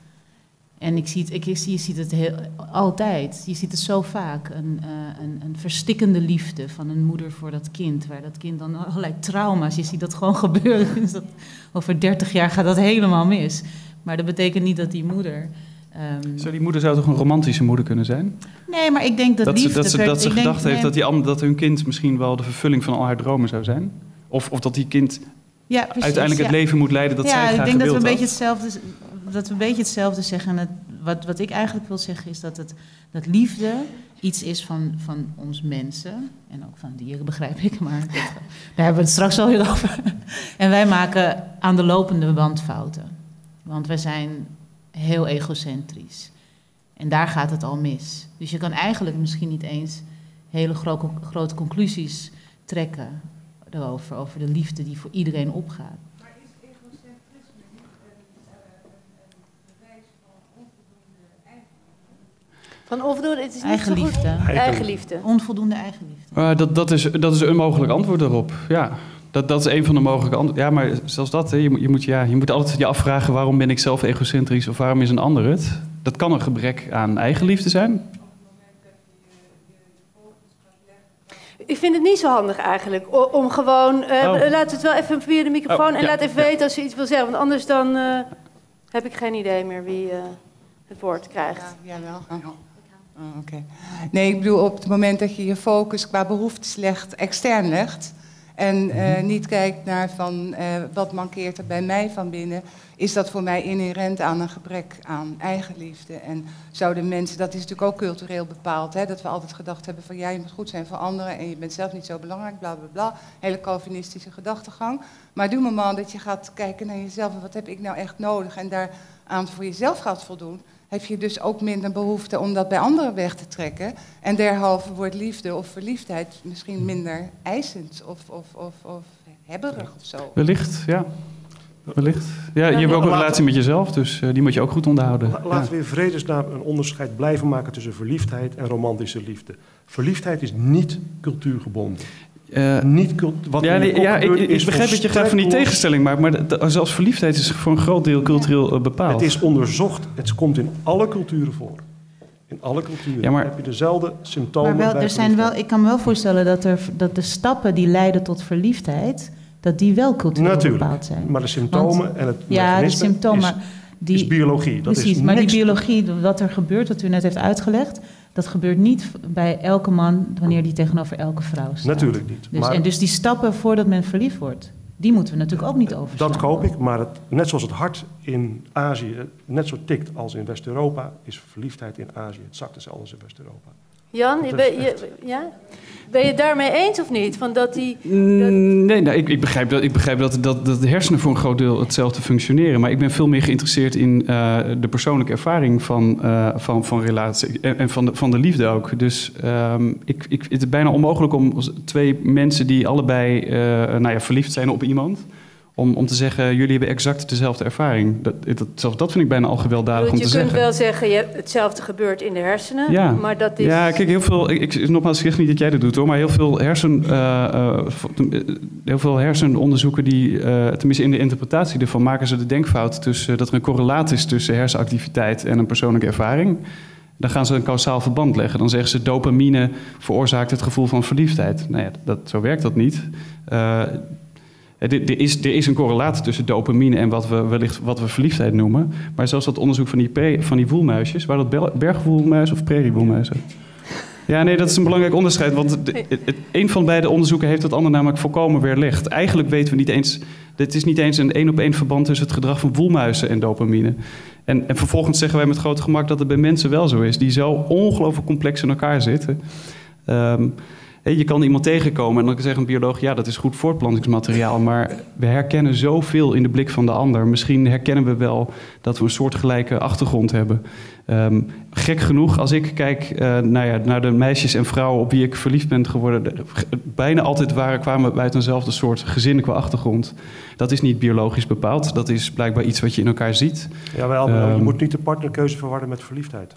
En ik zie het, ik, je ziet het heel, altijd, je ziet het zo vaak, een, uh, een, een, verstikkende liefde van een moeder voor dat kind, waar dat kind dan allerlei trauma's, je ziet dat gewoon gebeuren. Dus dat, over 30 jaar gaat dat helemaal mis. Maar dat betekent niet dat die moeder Um, Zo, die moeder zou toch een romantische moeder kunnen zijn? Nee, maar ik denk dat, dat liefde... Ze, dat ze, dat ze gedacht heeft dat, die, dat hun kind misschien wel de vervulling van al haar dromen zou zijn? Of, of dat die kind ja, precies, uiteindelijk het leven moet leiden dat ja, zij graag Ja, ik denk dat we, een beetje hetzelfde, dat we een beetje hetzelfde zeggen. En het, wat, wat ik eigenlijk wil zeggen is dat, het, dat liefde iets is van, van ons mensen. En ook van dieren, begrijp ik. Maar dat, daar hebben we het straks al weer over. En wij maken aan de lopende band fouten. Want wij zijn heel egocentrisch. En daar gaat het al mis. Dus je kan eigenlijk misschien niet eens hele grote, grote conclusies trekken erover, over de liefde die voor iedereen opgaat. Maar is egocentrisme niet een, bewijs van onvoldoende eigenliefde? Van onvoldoende, het is niet eigenliefde. Eigenliefde. Onvoldoende eigenliefde. Uh, dat, dat, is, dat is een mogelijk antwoord daarop, ja. Dat, dat is een van de mogelijke antwoorden. Ja, maar zelfs dat, hè, je, moet, je, moet, ja, je moet altijd je afvragen waarom ben ik zelf egocentrisch of waarom is een ander het. Dat kan een gebrek aan eigenliefde zijn. Ik vind het niet zo handig eigenlijk om gewoon. Uh, oh. Laat het wel even via de microfoon oh, en laat even weten als je iets wil zeggen. Want anders dan uh, heb ik geen idee meer wie uh, het woord krijgt. Ja, jawel. Oh, Oké. Okay. Nee, ik bedoel op het moment dat je je focus qua behoeftes legt, extern legt en uh, niet kijkt naar van uh, wat mankeert er bij mij van binnen, is dat voor mij inherent aan een gebrek aan eigenliefde. En zouden mensen, dat is natuurlijk ook cultureel bepaald, hè, dat we altijd gedacht hebben van ja, je moet goed zijn voor anderen en je bent zelf niet zo belangrijk, bla bla bla. Hele Calvinistische gedachtegang. Maar du moment dat je gaat kijken naar jezelf en wat heb ik nou echt nodig en daar aan voor jezelf gaat voldoen, heb je dus ook minder behoefte om dat bij anderen weg te trekken. En derhalve wordt liefde of verliefdheid misschien minder eisend of, of, of, of hebberig of zo. Wellicht, ja. Wellicht. Ja, je hebt ook een relatie met jezelf, dus uh, die moet je ook goed onderhouden. Laten ja. we in vredesnaam een onderscheid blijven maken tussen verliefdheid en romantische liefde. Verliefdheid is niet cultuurgebonden. Uh, niet wat ja, nee, ja ik, ik begrijp dat je graag van die tegenstelling maakt, maar de, de, zelfs verliefdheid is voor een groot deel cultureel uh, bepaald. Het is onderzocht, het komt in alle culturen voor. In alle culturen ja, maar, heb je dezelfde symptomen. Maar wel, er zijn wel, ik kan me wel voorstellen dat, er, dat de stappen die leiden tot verliefdheid, dat die wel cultureel Natuurlijk, bepaald zijn. Maar de symptomen Want, en het ja, de symptomen, is, die, is biologie. Dat precies, is maar die biologie, wat er gebeurt, wat u net heeft uitgelegd, dat gebeurt niet bij elke man wanneer die tegenover elke vrouw staat. Natuurlijk niet. Dus, maar, en dus die stappen voordat men verliefd wordt, die moeten we natuurlijk ook niet overslaan. Dat koop ik, maar het, net zoals het hart in Azië net zo tikt als in West-Europa, is verliefdheid in Azië het zakt hetzelfde als in West-Europa. Jan, ben je, ja? Ben je daarmee eens of niet? Van dat die, mm, dat... Nee, nou, ik, ik, begrijp, dat, ik begrijp dat, dat, dat de hersenen voor een groot deel hetzelfde functioneren. Maar ik ben veel meer geïnteresseerd in uh, de persoonlijke ervaring van, uh, van, van relatie en, en, van, de, van de liefde ook. Dus um, ik, ik, het is bijna onmogelijk om twee mensen die allebei uh, nou ja, verliefd zijn op iemand om, om te zeggen, jullie hebben exact dezelfde ervaring. Dat, dat, zelfs dat vind ik bijna al gewelddadig om te zeggen. Je kunt wel zeggen, je, hetzelfde gebeurt in de hersenen, ja. maar dat is... Ja, kijk, heel veel... Ik, ik, nogmaals, ik zeg niet dat jij dat doet hoor, maar heel veel, hersen, uh, uh, heel veel hersenonderzoeken die, uh, tenminste in de interpretatie ervan, maken ze de denkfout tussen, dat er een correlaat is tussen hersenactiviteit en een persoonlijke ervaring. Dan gaan ze een kausaal verband leggen. Dan zeggen ze dopamine veroorzaakt het gevoel van verliefdheid. Nou ja, dat, zo werkt dat niet. Er is, er is een correlatie tussen dopamine en wat we wellicht wat we verliefdheid noemen. Maar zelfs dat onderzoek van die, van die woelmuisjes, waren dat bergwoelmuizen of prairiewoelmuizen? Ja, nee, dat is een belangrijk onderscheid. Want het, een van beide onderzoeken heeft het ander namelijk volkomen weerlegd. Eigenlijk weten we niet eens. Dit is niet eens een één op één verband tussen het gedrag van woelmuizen en dopamine. En, en vervolgens zeggen wij met groot gemak dat het bij mensen wel zo is, die zo ongelooflijk complex in elkaar zitten. Um, je kan iemand tegenkomen en dan zegt een bioloog: ja, dat is goed voortplantingsmateriaal. Maar we herkennen zoveel in de blik van de ander. Misschien herkennen we wel dat we een soortgelijke achtergrond hebben. Um, gek genoeg, als ik kijk uh, nou ja, naar de meisjes en vrouwen op wie ik verliefd ben geworden, bijna altijd waren, kwamen we uit eenzelfde soort gezin qua achtergrond. Dat is niet biologisch bepaald, dat is blijkbaar iets wat je in elkaar ziet. Ja, wel, um, je moet niet de partnerkeuze verwarren met verliefdheid.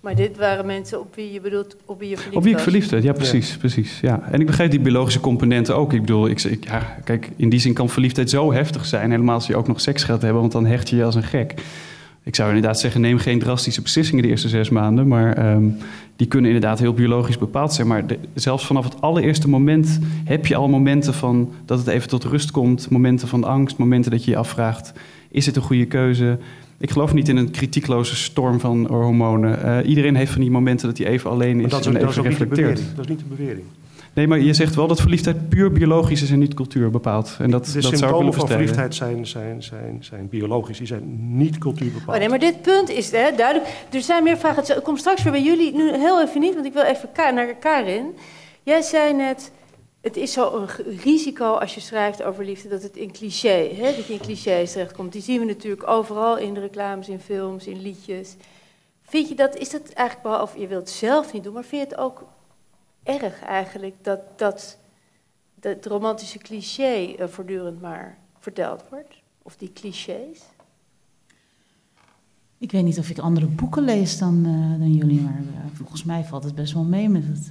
Maar dit waren mensen op wie je bedoelt, op wie je verliefd Op wie ik verliefd werd, ja precies, precies. Ja. En ik begrijp die biologische componenten ook. Ik bedoel, ik, ik, ja, kijk, in die zin kan verliefdheid zo heftig zijn, helemaal als je ook nog seks gaat hebben, want dan hecht je je als een gek. Ik zou inderdaad zeggen, neem geen drastische beslissingen de eerste zes maanden, maar um, die kunnen inderdaad heel biologisch bepaald zijn. Maar de, zelfs vanaf het allereerste moment heb je al momenten van dat het even tot rust komt, momenten van angst, momenten dat je je afvraagt, is het een goede keuze? Ik geloof niet in een kritiekloze storm van hormonen. Uh, iedereen heeft van die momenten dat hij even alleen is dat en dat even reflecteert. Dat is niet de bewering. Nee, maar je zegt wel dat verliefdheid puur biologisch is en niet cultuur bepaald. En dat, de dat symptomen van verliefdheid zijn, zijn, zijn, zijn biologisch, die zijn niet cultuur bepaald. Oh nee, maar dit punt is hè, duidelijk. Er zijn meer vragen. Ik kom straks weer bij jullie, nu heel even niet, want ik wil even naar Karin. Jij zei net, het is zo een risico als je schrijft over liefde dat het in cliché, hè, dat je in clichés terechtkomt. Die zien we natuurlijk overal in de reclames, in films, in liedjes. Vind je dat, is dat eigenlijk of je wilt het zelf niet doen, maar vind je het ook erg eigenlijk dat, dat, dat romantische cliché uh, voortdurend maar verteld wordt? Of die clichés? Ik weet niet of ik andere boeken lees dan, uh, dan jullie, maar uh, volgens mij valt het best wel mee met het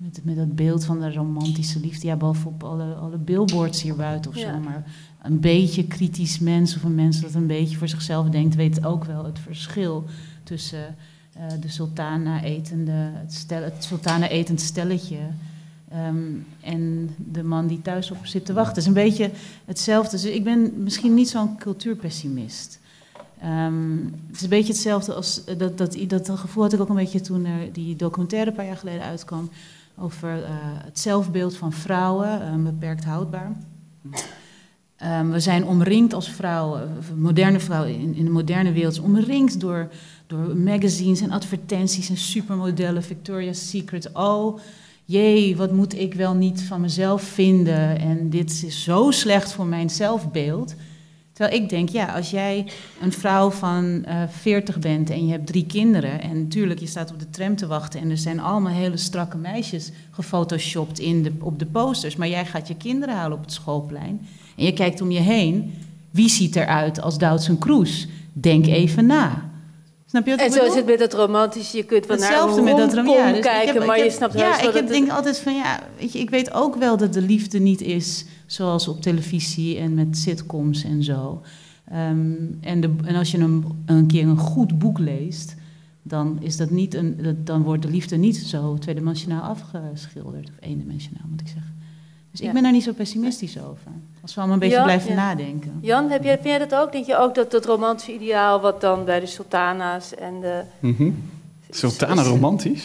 met, met dat beeld van de romantische liefde. Ja, bovenop alle, alle billboards hier buiten of zo. Maar een beetje kritisch mens of een mens dat een beetje voor zichzelf denkt, weet ook wel het verschil tussen uh, de sultana-etende, het, stel, het sultana-etend stelletje. Um, en de man die thuis op zit te wachten. Het is een beetje hetzelfde. Dus ik ben misschien niet zo'n cultuurpessimist. Um, het is een beetje hetzelfde als dat, dat, dat, dat gevoel had ik ook een beetje toen er die documentaire een paar jaar geleden uitkwam over uh, het zelfbeeld van vrouwen, uh, beperkt houdbaar. Um, we zijn omringd als vrouwen, moderne vrouwen in, in de moderne wereld, omringd door, door magazines en advertenties en supermodellen, Victoria's Secret. Oh, jee, wat moet ik wel niet van mezelf vinden? En dit is zo slecht voor mijn zelfbeeld. Terwijl ik denk, ja, als jij een vrouw van uh, eh, 40 bent en je hebt drie kinderen... en natuurlijk, je staat op de tram te wachten... en er zijn allemaal hele strakke meisjes gefotoshopt in de, op de posters... maar jij gaat je kinderen halen op het schoolplein... en je kijkt om je heen, wie ziet eruit als Doutzen Kroes? Denk even na. Snap je wat en zo is het met dat romantische. Je kunt wel Hetzelfde naar een met dat ja, dus kijken, heb, maar heb, je snapt Ja, ik heb, denk altijd van ja, weet je, ik weet ook wel dat de liefde niet is zoals op televisie en met sitcoms en zo. Um, en, de, en als je een, een keer een goed boek leest, dan, is dat niet een, dan wordt de liefde niet zo tweedimensionaal afgeschilderd. Of eendimensionaal, moet ik zeggen. Dus ik ben daar niet zo pessimistisch over. Als we allemaal een beetje blijven nadenken. Jan, heb jij, vind jij dat ook? Denk je ook dat dat romantische ideaal... wat dan bij de sultana's en de... Mm -hmm. Sultana romantisch?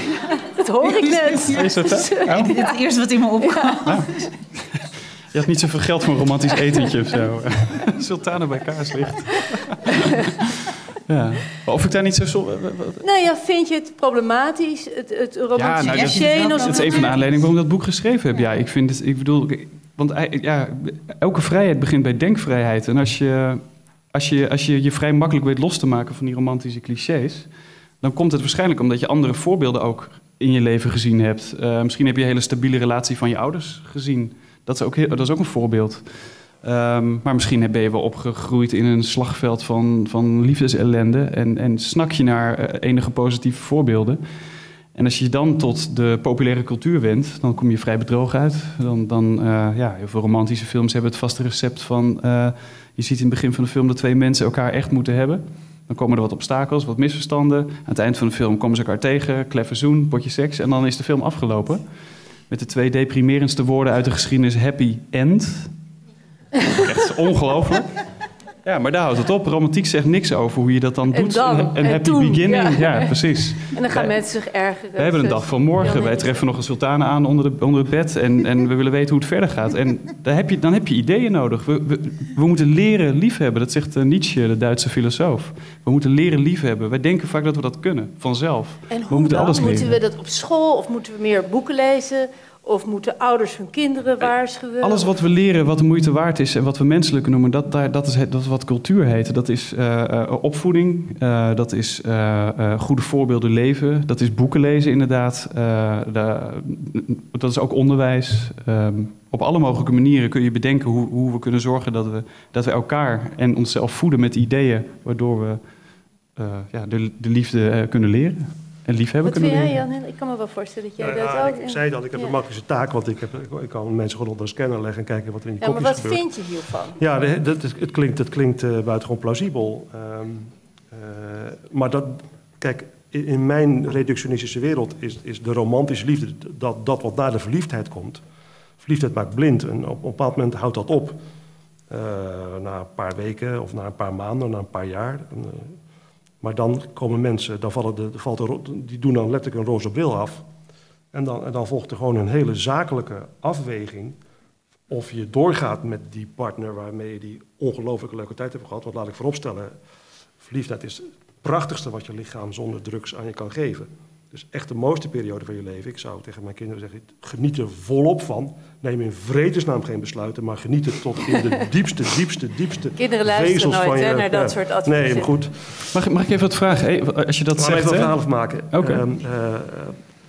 dat hoor ik net. Is dat, oh. Het eerste wat in me opkwam. Ja. Je had niet zoveel geld voor een romantisch etentje of zo. Sultana bij kaarslicht. Ja. Of ik daar niet zo... Nou ja, vind je het problematisch, het, het romantische ja, nou, dat, is even een aanleiding waarom ik dat boek geschreven heb. Ja, ik vind het... Ik bedoel... Want ja, elke vrijheid begint bij denkvrijheid. En als je, als, je, als je je vrij makkelijk weet los te maken van die romantische clichés... dan komt het waarschijnlijk omdat je andere voorbeelden ook in je leven gezien hebt. Uh, misschien heb je een hele stabiele relatie van je ouders gezien. Dat is ook, dat is ook een voorbeeld. Um, maar misschien ben je wel opgegroeid in een slagveld van, van liefdesellende en, en snak je naar eh, enige positieve voorbeelden. En als je dan tot de populaire cultuur wendt, dan kom je vrij bedrogen uit. Dan, dan uh, ja, heel veel romantische films hebben het vaste recept van... Uh, je ziet in het begin van de film dat twee mensen elkaar echt moeten hebben. Dan komen er wat obstakels, wat misverstanden. Aan het eind van de film komen ze elkaar tegen, kleffe zoen, potje seks... en dan is de film afgelopen. Met de twee deprimerendste woorden uit de geschiedenis happy end... Echt ongelooflijk. Ja, maar daar houdt het op. Romantiek zegt niks over hoe je dat dan doet. Dan, een happy beginning. Ja. precies. En dan gaan mensen zich ergeren. We hebben een dag van morgen. Wij treffen nog een sultane aan onder, de, onder het bed. En, en we willen weten hoe het verder gaat. En dan heb je, dan heb je ideeën nodig. We, we, we moeten leren liefhebben. Dat zegt eh, Nietzsche, de Duitse filosoof. We moeten leren liefhebben. Wij denken vaak dat we dat kunnen, vanzelf. En hoe we moeten Alles leren. Moeten we dat op school of moeten we meer boeken lezen? Of moeten ouders hun kinderen waarschuwen? Alles wat we leren, wat de moeite waard is en wat we menselijk noemen, dat, dat, is, dat is wat cultuur heet. Dat is uh, opvoeding, uh, dat is goede voorbeelden leven, dat is boeken lezen inderdaad. dat is ook onderwijs. Um, op alle mogelijke manieren kun je bedenken hoe, hoe we kunnen zorgen dat we, dat we elkaar en onszelf voeden met ideeën waardoor we ja, de, de liefde kunnen leren en liefhebben Wat kunnen vind jij, Jan? Ik kan me wel voorstellen dat jij nou dat ook... Ik zei dat, ik heb een makkelijke taak, want ik, heb, ik kan mensen gewoon onder een scanner leggen en kijken wat er in die ja, kopjes gebeurt. maar wat vind je hiervan? Ja, dat, het klinkt, het klinkt uh, buitengewoon plausibel. Um, uh, maar dat, kijk, in, in, mijn reductionistische wereld is, is de romantische liefde dat, dat wat na de verliefdheid komt. Verliefdheid maakt blind en op, op een bepaald moment houdt dat op. Uh, na een paar weken of na een paar maanden, na een paar jaar. Maar dan komen mensen, dan vallen de, valt er, die doen dan letterlijk een roze bril af. En dan, en dan volgt er gewoon een hele zakelijke afweging. Of je doorgaat met die partner waarmee je die ongelooflijke leuke tijd hebt gehad. Want laat ik vooropstellen, verliefdheid is het prachtigste wat je lichaam zonder drugs aan je kan geven. Dus echt de mooiste periode van je leven. Ik zou tegen mijn kinderen zeggen, geniet er volop van. Neem in vredesnaam geen besluiten, maar geniet er tot in de diepste, diepste, diepste Kinderen luisteren nooit van je, naar dat soort adviezen. Nee, maar goed. Mag, mag ik even wat vragen? als je dat zegt, even verhaal afmaken. Okay. Uh, uh,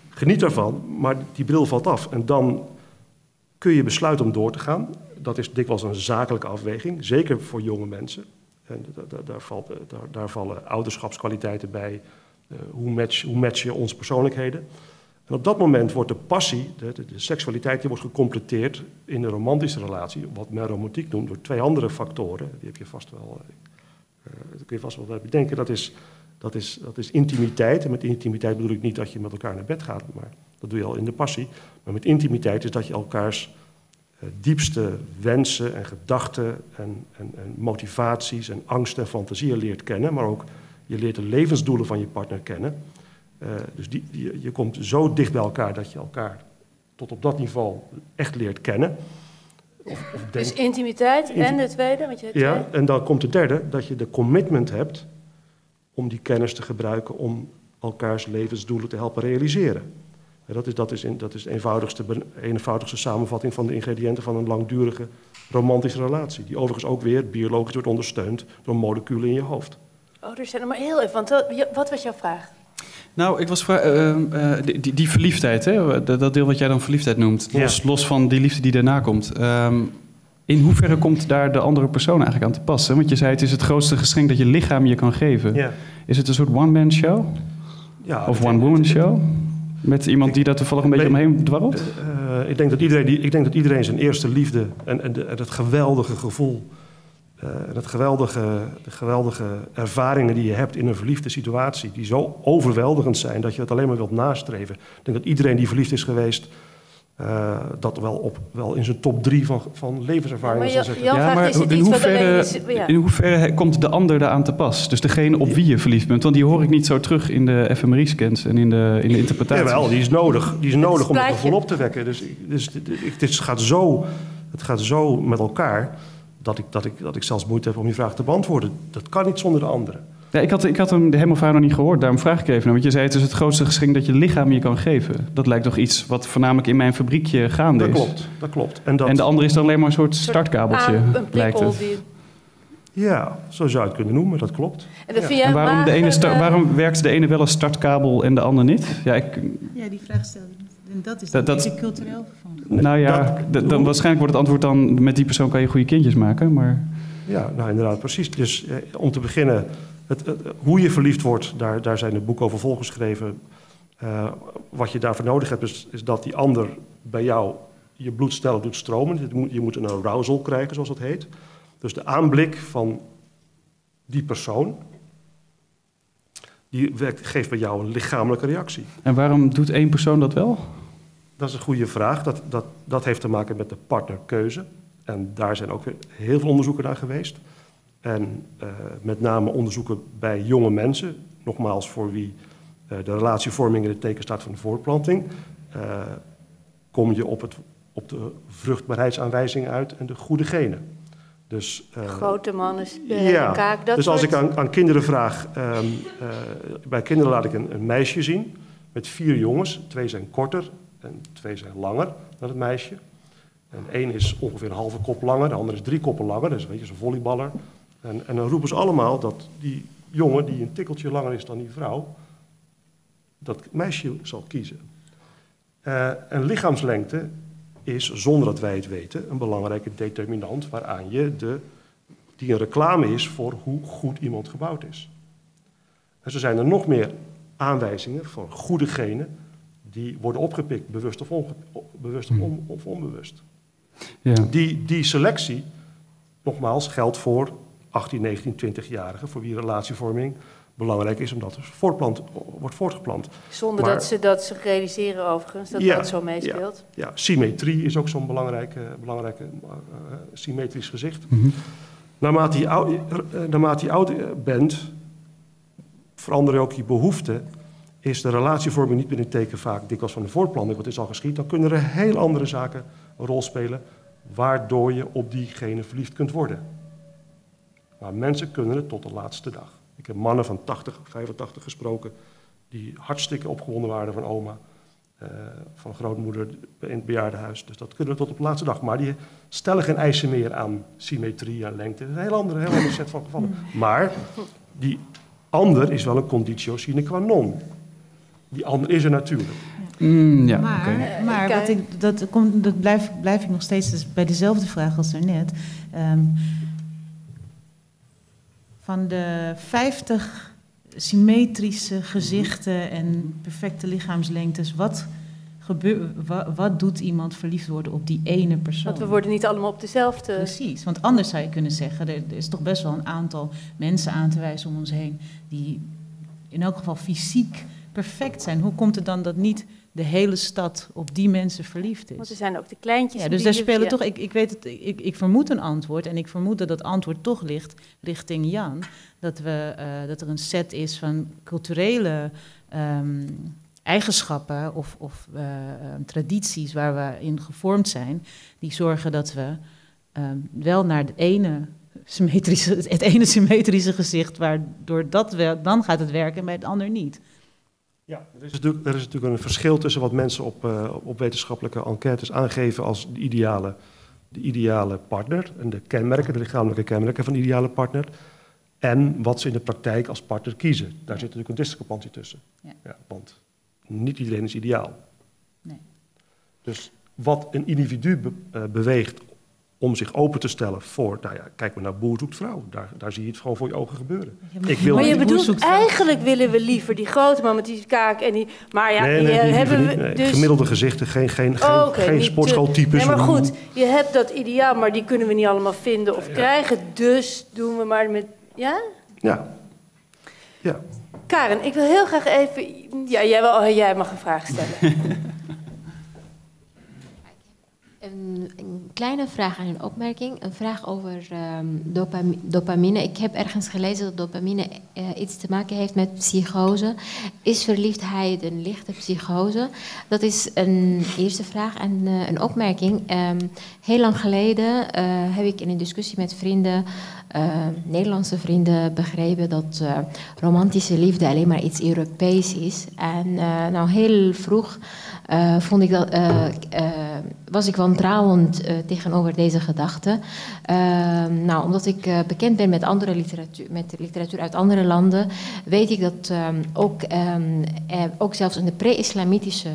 geniet ervan, maar die bril valt af. En dan kun je besluiten om door te gaan. Dat is dikwijls een zakelijke afweging, zeker voor jonge mensen. En daar, daar, valt, daar, daar vallen ouderschapskwaliteiten bij uh, hoe, match, hoe match je onze persoonlijkheden? En op dat moment wordt de passie, de, seksualiteit, die wordt gecompleteerd in een romantische relatie, wat men romantiek noemt, door twee andere factoren. Die heb je vast wel, uh, dat kun je vast wel bedenken. Dat is, dat, is, dat is intimiteit. En met intimiteit bedoel ik niet dat je met elkaar naar bed gaat, maar dat doe je al in de passie. Maar met intimiteit is dat je elkaars uh, diepste wensen en gedachten en, en, en motivaties en angsten en fantasieën leert kennen, maar ook je leert de levensdoelen van je partner kennen. Uh, dus die, die, je komt zo dicht bij elkaar dat je elkaar tot op dat niveau echt leert kennen. Of, of dus intimiteit en de tweede? Want je ja, en dan komt de derde, dat je de commitment hebt om die kennis te gebruiken om elkaars levensdoelen te helpen realiseren. En dat is, dat is, in, dat is de eenvoudigste, eenvoudigste samenvatting van de ingrediënten van een langdurige romantische relatie. Die overigens ook weer biologisch wordt ondersteund door moleculen in je hoofd. Oh, er zijn er maar heel even. Want eh, wat was jouw vraag? Nou, ik was uh, uh, die, die, verliefdheid, hè? Dat, deel wat jij dan verliefdheid noemt, los, los van die liefde die daarna komt. Um, in hoeverre komt daar de andere persoon eigenlijk aan te passen? Want je zei het is het grootste geschenk dat je lichaam je kan geven. Ja. Is het een soort one-man show? Ja, of one-woman show? Met iemand die daar toevallig een beetje omheen dwarrelt? Uh, ik, denk dat iedereen, die, ik denk dat iedereen zijn eerste liefde en, en, en het geweldige gevoel uh, het geweldige, de geweldige ervaringen die je hebt in een verliefde situatie, die zo overweldigend zijn dat je het alleen maar wilt nastreven. Ik denk dat iedereen die verliefd is geweest, uh, dat wel, op, wel in zijn top drie van, van levenservaringen zou zetten. Ja, maar in hoeverre, ja. in hoeverre komt de ander daaraan te pas? Dus degene op wie je verliefd bent? Want die hoor ik niet zo terug in de fMRI-scans en in de, in de interpretatie. Jawel, die is nodig, die is nodig om het gevoel op te wekken. Dus, dus, dus, gaat zo, het gaat zo met elkaar dat ik, dat, ik, dat ik zelfs moeite heb om je vraag te beantwoorden. Dat kan niet zonder de andere. Ja, ik had, ik had hem de hemelvaar nog niet gehoord, daarom vraag ik even. Want je zei het is het grootste geschenk dat je lichaam je kan geven. Dat lijkt toch iets wat voornamelijk in mijn fabriekje gaande dat is. Klopt, dat klopt. En, dat, en de andere is dan alleen maar een soort startkabeltje, een lijkt het. Die... Ja, zo zou je het kunnen noemen, dat klopt. En, dat ja. waarom, de ene uh... waarom werkt de ene wel als startkabel en de ander niet? Ja, ik... ja die vraag stelde En dat is dat, cultureel van. Nou ja, dat, dan, waarschijnlijk wordt het antwoord dan... met die persoon kan je goede kindjes maken, maar... Ja, nou inderdaad, precies. Dus eh, om te beginnen, het, het, hoe je verliefd wordt, daar, daar zijn de boeken over volgeschreven. Uh, wat je daarvoor nodig hebt, is, is, dat die ander bij jou je bloed sneller doet stromen. Je moet, je moet een arousal krijgen, zoals dat heet. Dus de aanblik van die persoon, die werkt, geeft bij jou een lichamelijke reactie. En waarom doet één persoon dat wel? Dat is een goede vraag. Dat, dat, dat heeft te maken met de partnerkeuze. En daar zijn ook heel veel onderzoeken naar geweest. En uh, met name onderzoeken bij jonge mensen. Nogmaals, voor wie uh, de relatievorming in het teken staat van de voortplanting. Uh, kom je op, het, op de vruchtbaarheidsaanwijzing uit en de goede genen. Dus, Grote mannen, ja, kaak, dat Dus als ik aan, aan kinderen vraag... Um, bij kinderen laat ik een, een meisje zien met vier jongens. Twee zijn korter en twee zijn langer dan het meisje. En één is ongeveer een halve kop langer, de andere is drie koppen langer. Dus weet je, zo'n volleyballer. En, en dan roepen ze allemaal dat die jongen die een tikkeltje langer is dan die vrouw, dat meisje zal kiezen. Uh, en lichaamslengte is, zonder dat wij het weten, een belangrijke determinant waaraan je de, die een reclame is voor hoe goed iemand gebouwd is. En zo zijn er nog meer aanwijzingen voor goede genen die worden opgepikt, bewust of, onge, bewust of, on, of onbewust. Ja. Die, die selectie, nogmaals, geldt voor 18, 19, 20-jarigen, voor wie relatievorming belangrijk is, omdat er voortplant, wordt voortgeplant. Zonder Maar- dat, ze, dat ze realiseren overigens dat Ja, dat zo meespeelt. Ja, symmetrie is ook zo'n belangrijke, belangrijke uh, symmetrisch gezicht. Mhm. Naarmate je, ou- eh, naarmate je ouder bent, veranderen ook je behoeften. Is de relatievorming niet meer een teken vaak dikwijls van de voortplanting, wat is al geschied, dan kunnen er heel andere zaken een rol spelen, waardoor je op diegene verliefd kunt worden. Maar mensen kunnen het tot de laatste dag. Ik heb mannen van 80, 85 gesproken die hartstikke opgewonden waren van oma, eh, van grootmoeder in het bejaardenhuis. Dus dat kunnen we tot op de laatste dag. Maar die stellen geen eisen meer aan symmetrie en lengte. Dat is een heel andere, heel andere set van gevallen. Maar die ander is wel een conditio sine qua non. Die ander is er natuurlijk. Mm, ja, maar oké. maar Kijk. wat ik, dat, komt, dat blijf, blijf ik nog steeds dus bij dezelfde vraag als daarnet. Ehm van de 50 symmetrische gezichten en perfecte lichaamslengtes, wat, gebeur, wa- wat doet iemand verliefd worden op die ene persoon? Want we worden niet allemaal op dezelfde... Precies, want anders zou je kunnen zeggen, er, er is toch best wel een aantal mensen aan te wijzen om ons heen die in elk geval fysiek perfect zijn. Hoe komt het dan dat niet de hele stad op die mensen verliefd Want is? er zijn ook de kleintjes. Ja, dus daar spelen toch, ik, ik weet het, ik, ik vermoed een antwoord en ik vermoed dat dat antwoord toch ligt richting Jan. Dat, we, eh, dat er een set is van culturele ehm, eigenschappen of, of eh, eh, tradities waar we in gevormd zijn, die zorgen dat we ehm, wel naar het ene symmetrische, het ene symmetrische gezicht, waardoor dat wel, dan gaat het werken en bij het ander niet. Ja, er is, natuurlijk, er is natuurlijk een verschil tussen wat mensen op, eh, op wetenschappelijke enquêtes aangeven als de ideale, de ideale partner. En de kenmerken, de lichamelijke kenmerken van de ideale partner. En wat ze in de praktijk als partner kiezen. Daar zit natuurlijk een discrepantie tussen. Ja. want niet iedereen is ideaal. Nee. Dus wat een individu be- eh, beweegt om zich open te stellen voor, nou ja, kijk maar naar boer zoekt vrouw. Daar, daar zie je het gewoon voor je ogen gebeuren. Ik wil Maar je bedoelt, eigenlijk willen we liever die grote man met die kaak en die... Maar ja, nee, nee, die, die hebben we. Nee, dus... Gemiddelde gezichten, geen, geen, geen, Oh, oké, geen niet te- sportschooltypes. Nee, maar goed, je hebt dat ideaal, maar die kunnen we niet allemaal vinden of krijgen. Dus doen we maar met... Ja? Ja. ja. Karen, ik wil heel graag even... Ja, jij, wel, oh, jij mag een vraag stellen. Een, kleine vraag en een opmerking. Een vraag over um, dopamine. Ik heb ergens gelezen dat dopamine uh, iets te maken heeft met psychose. Is verliefdheid een lichte psychose? Dat is een eerste vraag. En uh, een opmerking. Um, heel lang geleden uh, heb ik in een discussie met vrienden, Nederlandse vrienden, begrepen dat romantische liefde alleen maar iets Europees is. En nou, heel vroeg uh, vond ik dat, uh, was ik wantrouwend tegenover deze gedachte. Ehm, nou, omdat ik bekend ben met andere literatuur, met literatuur uit andere landen, weet ik dat ehm, ook, ehm, ook zelfs in de pre-islamitische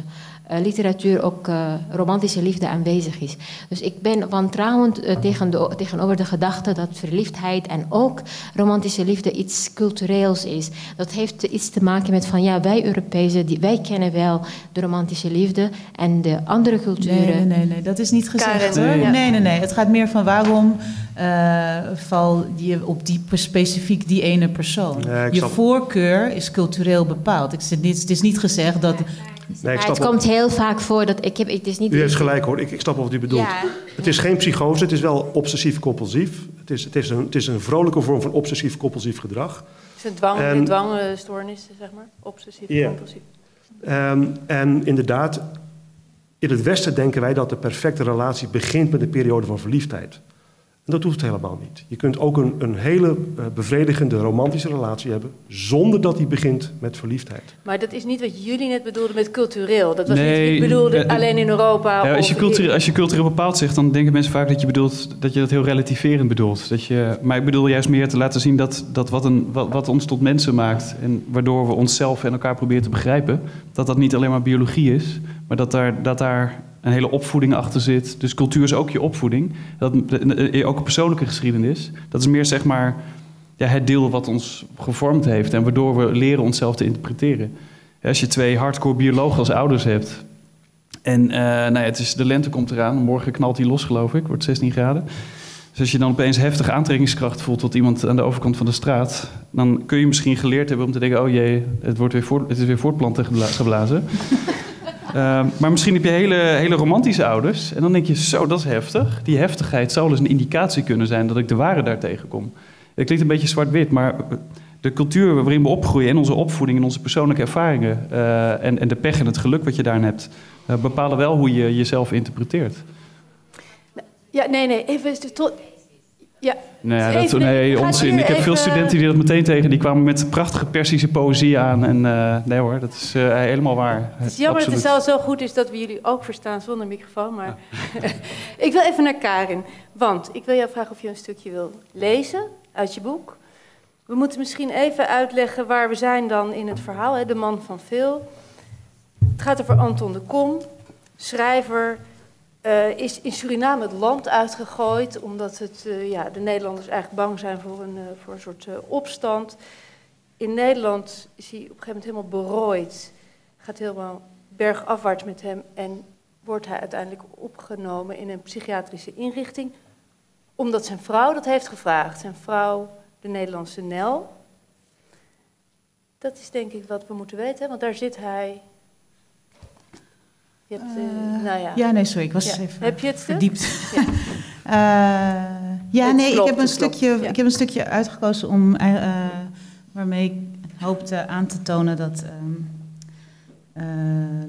literatuur ook uh, romantische liefde aanwezig is. Dus ik ben wantrouwend uh, tegen de, tegenover de gedachte dat verliefdheid en ook romantische liefde iets cultureels is. Dat heeft iets te maken met van ja, wij Europezen, die, wij kennen wel de romantische liefde en de andere culturen. Nee, nee, nee, nee. dat is niet gezegd. Nee. nee, nee, nee. Het gaat meer van waarom val je op die specifiek die ene persoon. Ja, je voorkeur is cultureel bepaald. Ik zit niet, het is niet gezegd dat Nee, het komt heel vaak voor dat ik heb. Het is niet u heeft gelijk hoor, ik, ik snap wat u bedoelt. Het is geen psychose, het is wel obsessief-compulsief. Het is, het, is een, het is een vrolijke vorm van obsessief-compulsief gedrag. Het is een dwang, en, dwangstoornis, zeg maar. Obsessief-compulsief. Ja. Um, en inderdaad, in het Westen denken wij dat de perfecte relatie begint met een periode van verliefdheid. En dat hoeft helemaal niet. Je kunt ook een, een hele uh, bevredigende romantische relatie hebben zonder dat die begint met verliefdheid. Maar dat is niet wat jullie net bedoelden met cultureel. Dat was nee, niet, ik bedoelde uh, alleen in Europa. Ja, als, je cultureel, als je cultureel bepaald zegt, dan denken mensen vaak dat je, bedoelt, dat je dat heel relativerend bedoelt. Dat je, maar ik bedoel juist meer te laten zien dat, dat wat, een, wat, wat ons tot mensen maakt en waardoor we onszelf en elkaar proberen te begrijpen, dat dat niet alleen maar biologie is, maar dat daar, dat daar een hele opvoeding achter zit. Dus cultuur is ook je opvoeding. Dat, ook een persoonlijke geschiedenis. Dat is meer zeg maar ja, het deel wat ons gevormd heeft en waardoor we leren onszelf te interpreteren. Als je twee hardcore biologen als ouders hebt. En uh, nou ja, het is, de lente komt eraan. Morgen knalt hij los, geloof ik. Wordt 16 graden. Dus als je dan opeens heftige aantrekkingskracht voelt tot iemand aan de overkant van de straat, dan kun je misschien geleerd hebben om te denken: oh jee, het, wordt weer voort, het is weer voortplanten geblazen. Uh, maar misschien heb je hele, hele romantische ouders. En dan denk je, zo, dat is heftig. Die heftigheid zou eens een indicatie kunnen zijn dat ik de ware daar tegenkom. Het klinkt een beetje zwart-wit, maar de cultuur waarin we opgroeien... en onze opvoeding en onze persoonlijke ervaringen... Uh, en, en de pech en het geluk wat je daarin hebt... Uh, bepalen wel hoe je jezelf interpreteert. Ja, nee, nee, even... Tot, ja. Nou ja, dat, nee, onzin. Ik heb veel studenten die dat meteen tegen. Die kwamen met prachtige Persische poëzie aan. En uh, nee hoor, dat is uh, helemaal waar. Het is jammer Absoluut. dat het zo goed is dat we jullie ook verstaan zonder microfoon. Maar ja. ik wil even naar Karin. Want ik wil jou vragen of je een stukje wil lezen uit je boek. We moeten misschien even uitleggen waar we zijn dan in het verhaal. Hè? De man van veel. Het gaat over Anton de Kom, schrijver uh, is in Suriname het land uitgegooid, omdat het, uh, ja, de Nederlanders eigenlijk bang zijn voor een, uh, voor een soort opstand. In Nederland is hij op een gegeven moment helemaal berooid, gaat helemaal bergafwaarts met hem en wordt hij uiteindelijk opgenomen in een psychiatrische inrichting, omdat zijn vrouw dat heeft gevraagd. Zijn vrouw, de Nederlandse Nel. Dat is denk ik wat we moeten weten, want daar zit hij je hebt, uh, nou ja. ja, nee, sorry, ik was ja. even heb je het verdiept. Ja, uh, ja nee, klopt, ik, heb een stukje, ik heb een stukje uitgekozen om, uh, waarmee ik hoopte aan te tonen dat um,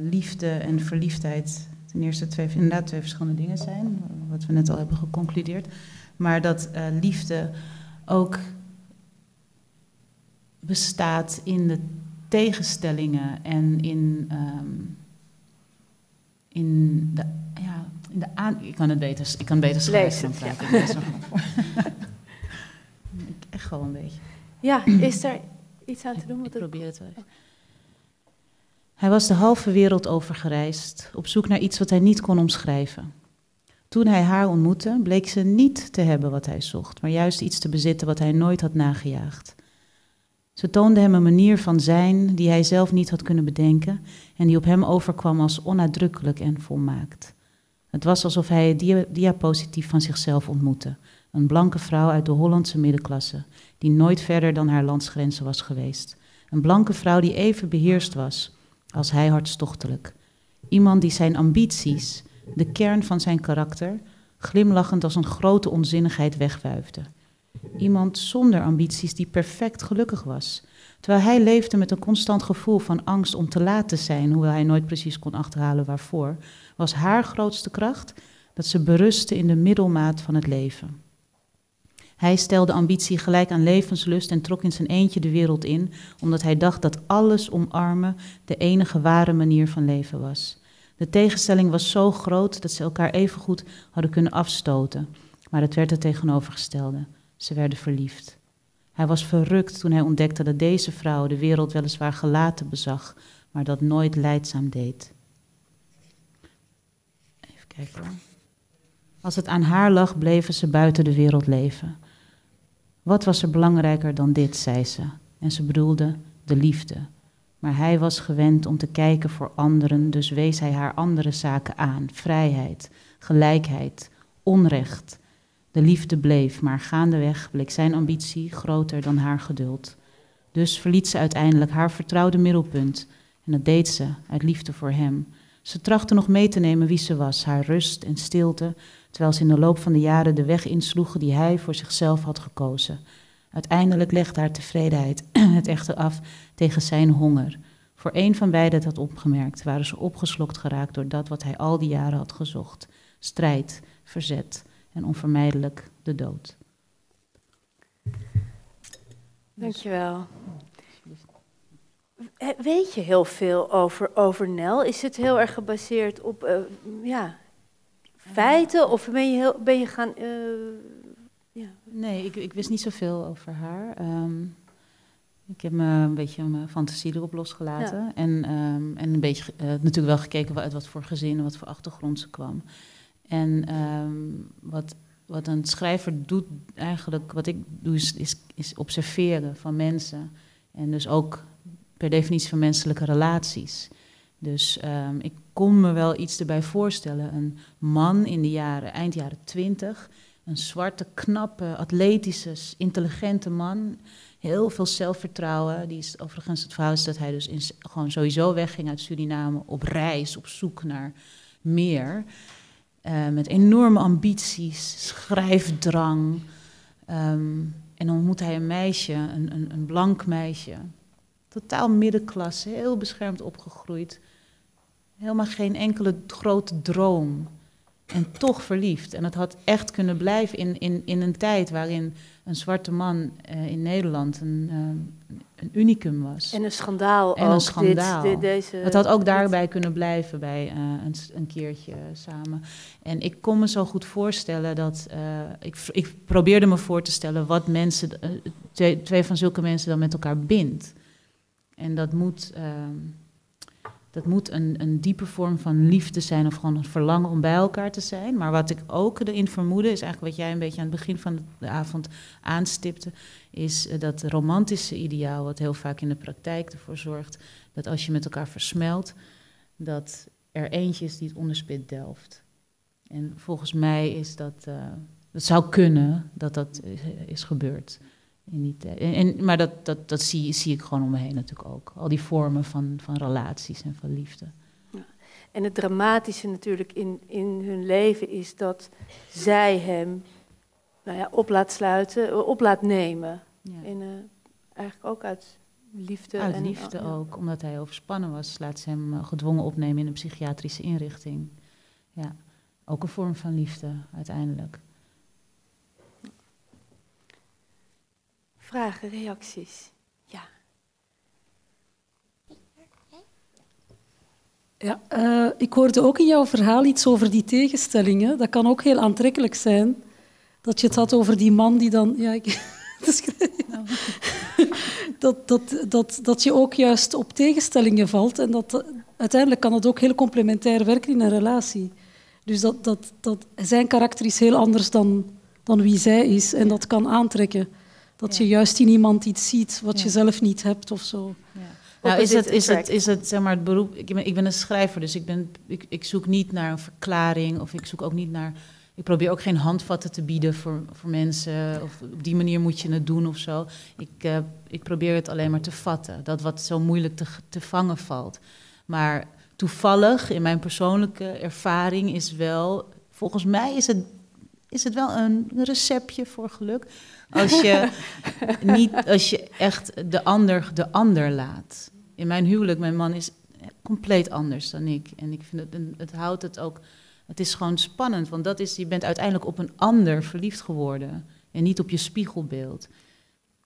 liefde en verliefdheid ten eerste twee, inderdaad twee verschillende dingen zijn, wat we net al hebben geconcludeerd. Maar dat liefde ook bestaat in de tegenstellingen en in. Um, in de, ja, in de aan... Ik kan het beter, ik kan beter schrijven dan praten. Ja. ik echt gewoon een beetje. Ja, is er iets aan te doen? Ik, ik probeer het wel even. Hij was de halve wereld over gereisd, op zoek naar iets wat hij niet kon omschrijven. Toen hij haar ontmoette, bleek ze niet te hebben wat hij zocht, maar juist iets te bezitten wat hij nooit had nagejaagd. Ze toonde hem een manier van zijn die hij zelf niet had kunnen bedenken en die op hem overkwam als onuitdrukkelijk en volmaakt. Het was alsof hij een diapositief van zichzelf ontmoette. Een blanke vrouw uit de Hollandse middenklasse, die nooit verder dan haar landsgrenzen was geweest. Een blanke vrouw die even beheerst was als hij hartstochtelijk. Iemand die zijn ambities de kern van zijn karakter, glimlachend als een grote onzinnigheid wegwuifde. Iemand zonder ambities die perfect gelukkig was. Terwijl hij leefde met een constant gevoel van angst om te laat te zijn, hoewel hij nooit precies kon achterhalen waarvoor, was haar grootste kracht dat ze berustte in de middelmaat van het leven. Hij stelde ambitie gelijk aan levenslust en trok in zijn eentje de wereld in, omdat hij dacht dat alles omarmen de enige ware manier van leven was. De tegenstelling was zo groot dat ze elkaar evengoed hadden kunnen afstoten, maar het werd het tegenovergestelde. Ze werden verliefd. Hij was verrukt toen hij ontdekte dat deze vrouw de wereld weliswaar gelaten bezag, maar dat nooit leidzaam deed. Even kijken. Als het aan haar lag, bleven ze buiten de wereld leven. Wat was er belangrijker dan dit, zei ze. En ze bedoelde de liefde. Maar hij was gewend om te kijken voor anderen, dus wees hij haar andere zaken aan: vrijheid, gelijkheid, onrecht. De liefde bleef, maar gaandeweg bleek zijn ambitie groter dan haar geduld. Dus verliet ze uiteindelijk haar vertrouwde middelpunt. En dat deed ze uit liefde voor hem. Ze trachtte nog mee te nemen wie ze was, haar rust en stilte, terwijl ze in de loop van de jaren de weg insloegen die hij voor zichzelf had gekozen. Uiteindelijk legde haar tevredenheid het echter af tegen zijn honger. Voor een van beiden had opgemerkt, waren ze opgeslokt geraakt door dat wat hij al die jaren had gezocht: strijd, verzet en onvermijdelijk de dood. Dankjewel. Weet je heel veel over, over Nel? Is het heel erg gebaseerd op uh, ja, feiten? Of ben je, heel, ben je gaan. Uh, ja. Nee, ik, ik wist niet zoveel over haar. Um, ik heb me een beetje mijn fantasie erop losgelaten. Ja. En, um, en een beetje uh, natuurlijk wel gekeken uit wat voor gezin en wat voor achtergrond ze kwam. En um, wat, wat een schrijver doet, eigenlijk, wat ik doe, is, is, observeren van mensen. En dus ook per definitie van menselijke relaties. Dus um, ik kon me wel iets erbij voorstellen. Een man in de jaren, eind jaren twintig, een zwarte, knappe, atletische, intelligente man. Heel veel zelfvertrouwen. Die is, overigens, het verhaal is dat hij dus in, gewoon sowieso wegging uit Suriname op reis, op zoek naar meer. Uh, met enorme ambities, schrijfdrang. Um, en dan ontmoet hij een meisje, een, een, een blank meisje. Totaal middenklasse, heel beschermd opgegroeid. Helemaal geen enkele grote droom. En toch verliefd. En het had echt kunnen blijven in, in, in een tijd waarin een zwarte man uh, in Nederland een, uh, een unicum was. En een schandaal en ook. Een schandaal. Dit, dit, deze, het had ook daarbij kunnen blijven bij uh, een, een, keertje samen. En ik kon me zo goed voorstellen dat... ik, ik probeerde me voor te stellen wat mensen, twee, twee van zulke mensen dan met elkaar bindt. En dat moet... Ehm, dat moet een, een diepe vorm van liefde zijn of gewoon een verlangen om bij elkaar te zijn. Maar wat ik ook erin vermoedde, is eigenlijk wat jij een beetje aan het begin van de avond aanstipte, is eh, dat romantische ideaal, wat heel vaak in de praktijk ervoor zorgt dat als je met elkaar versmelt, dat er eentje is die het onderspit delft. En volgens mij is dat, uh, zou kunnen dat dat is, is gebeurd. In die en, en, maar dat, dat, dat zie, zie ik gewoon om me heen natuurlijk ook. Al die vormen van, van relaties en van liefde. Ja. En het dramatische natuurlijk in, in hun leven is dat zij hem nou ja, op laat sluiten, eh, op laat nemen. Ja. En, uh, eigenlijk ook uit liefde. Uit en, liefde ja. ook, omdat hij overspannen was, laat ze hem uh, gedwongen opnemen in een psychiatrische inrichting. Ja, ook een vorm van liefde uiteindelijk. Vragen, reacties? Ja. Ja, uh, ik hoorde ook in jouw verhaal iets over die tegenstellingen. Dat kan ook heel aantrekkelijk zijn. Dat je het had over die man die dan. Ja, ik, dat, dat, dat, dat je ook juist op tegenstellingen valt. En dat, uiteindelijk kan dat ook heel complementair werken in een relatie. Dus dat, dat, dat, zijn karakter is heel anders dan, dan wie zij is. En dat kan aantrekken. Dat ja. je juist in iemand iets ziet wat ja. je zelf niet hebt of zo. Ja. Nou, is het, is het, is het, zeg maar, het beroep... Ik ben, ik ben een schrijver, dus ik, ben, ik, ik zoek niet naar een verklaring... of ik zoek ook niet naar... Ik probeer ook geen handvatten te bieden voor, voor mensen... of op die manier moet je het doen of zo. Ik, uh, ik probeer het alleen maar te vatten. Dat wat zo moeilijk te, te vangen valt. Maar toevallig in mijn persoonlijke ervaring is wel, volgens mij is het, is het wel een receptje voor geluk. Als je, niet, als je echt de ander de ander laat. In mijn huwelijk, mijn man is compleet anders dan ik. En ik vind het, het houdt het ook, het is gewoon spannend, want dat is, je bent uiteindelijk op een ander verliefd geworden en niet op je spiegelbeeld.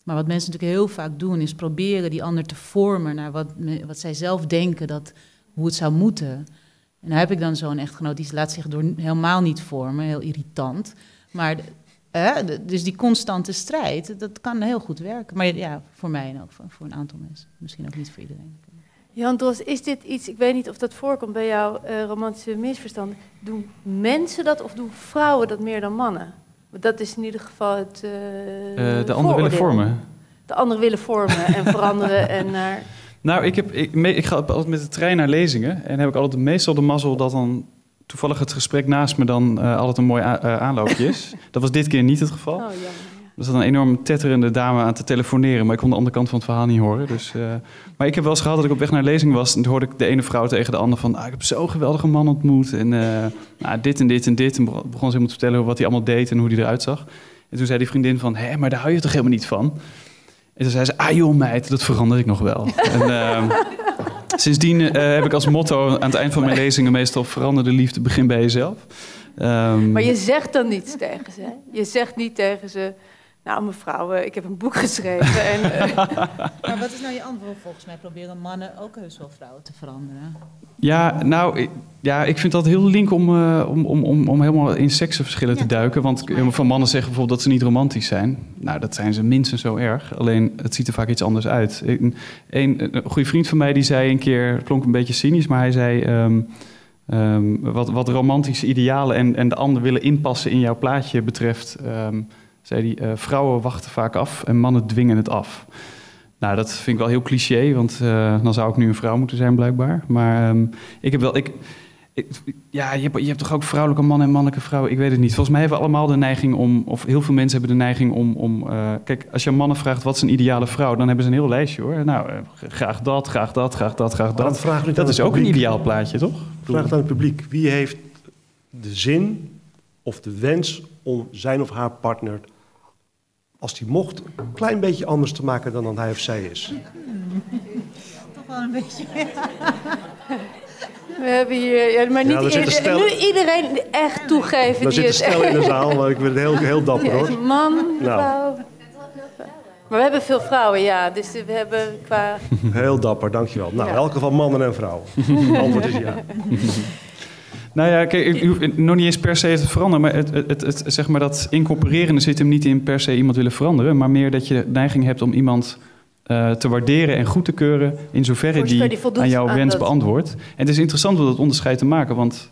Maar wat mensen natuurlijk heel vaak doen, is proberen die ander te vormen naar wat, wat zij zelf denken dat, hoe het zou moeten. En dan heb ik dan zo'n echtgenoot die laat zich door helemaal niet vormen, heel irritant. Maar uh, dus die constante strijd, dat kan heel goed werken. Maar ja, voor mij en ook voor, voor een aantal mensen. Misschien ook niet voor iedereen. Jan Dros, is dit iets, ik weet niet of dat voorkomt bij jouw uh, romantische misverstand. Doen mensen dat of doen vrouwen dat meer dan mannen? Dat is in ieder geval het. Uh, de ander willen vormen. De ander willen vormen en veranderen en naar. Nou, ik, heb, ik, ik ga altijd met de trein naar lezingen. En heb ik altijd meestal de mazzel dat dan toevallig het gesprek naast me dan uh, altijd een mooi aanloopje is. dat was dit keer niet het geval. Oh, er zat een enorm tetterende dame aan te telefoneren, maar ik kon de andere kant van het verhaal niet horen. Dus, uh, maar ik heb wel eens gehad dat ik op weg naar lezing was en toen hoorde ik de ene vrouw tegen de andere van, ah, ik heb zo'n geweldige man ontmoet en uh, nou, dit en dit en dit. En begon ze helemaal te vertellen wat hij allemaal deed en hoe hij eruit zag. En toen zei die vriendin van, hé, maar daar hou je toch helemaal niet van? En toen zei ze, ah joh meid, dat verander ik nog wel. en, uh, sindsdien uh, heb ik als motto aan het eind van mijn lezingen meestal verander de liefde, begin bij jezelf. Um, maar je zegt dan niets tegen ze, hè? Je zegt niet tegen ze, nou, mevrouw, ik heb een boek geschreven. En, uh... maar wat is nou je antwoord? Volgens mij proberen mannen ook heus wel vrouwen te veranderen. Ja, nou, ik, ja, ik vind dat heel link om, uh, om, om, om, om helemaal in seksenverschillen ja, te duiken. Want van mannen zeggen bijvoorbeeld dat ze niet romantisch zijn. Nou, dat zijn ze minstens zo erg. Alleen, het ziet er vaak iets anders uit. Een, een, een goede vriend van mij die zei een keer, het klonk een beetje cynisch, maar hij zei... Um, um, wat, wat romantische idealen en, en de ander willen inpassen in jouw plaatje betreft... Um, zei hij, uh, vrouwen wachten vaak af en mannen dwingen het af. Nou, dat vind ik wel heel cliché, want uh, dan zou ik nu een vrouw moeten zijn blijkbaar. Maar um, ik heb wel... Ik, ik, ja, je hebt, je hebt toch ook vrouwelijke mannen en mannelijke vrouwen? Ik weet het niet. Volgens mij hebben we allemaal de neiging om... of heel veel mensen hebben de neiging om... om uh, kijk, als je mannen vraagt wat is een ideale vrouw... dan hebben ze een heel lijstje, hoor. Nou, graag dat, graag dat, graag dat, graag dat. dat, dat is ook een ideaal plaatje, toch? Vraag het aan het publiek. Wie heeft de zin of de wens om zijn of haar partner als hij mocht, een klein beetje anders te maken dan, dan hij of zij is. Toch wel een beetje. We hebben hier, ja, maar niet ja, ieder, stel... nu iedereen echt toegeven. Er zit een stel in de zaal, maar ik ben heel, heel dapper hoor. Man, nou. vrouw. Maar we hebben veel vrouwen, ja. Dus we hebben qua... Heel dapper, dankjewel. Nou, in elk geval mannen en vrouwen. Het antwoord is ja. Nou ja, kijk, nog niet eens per se het veranderen, maar het, het, het, zeg maar dat incorporerende zit hem niet in per se iemand willen veranderen, maar meer dat je neiging hebt om iemand uh, te waarderen en goed te keuren in zoverre die, die aan jouw wens beantwoordt. En het is interessant om dat onderscheid te maken, want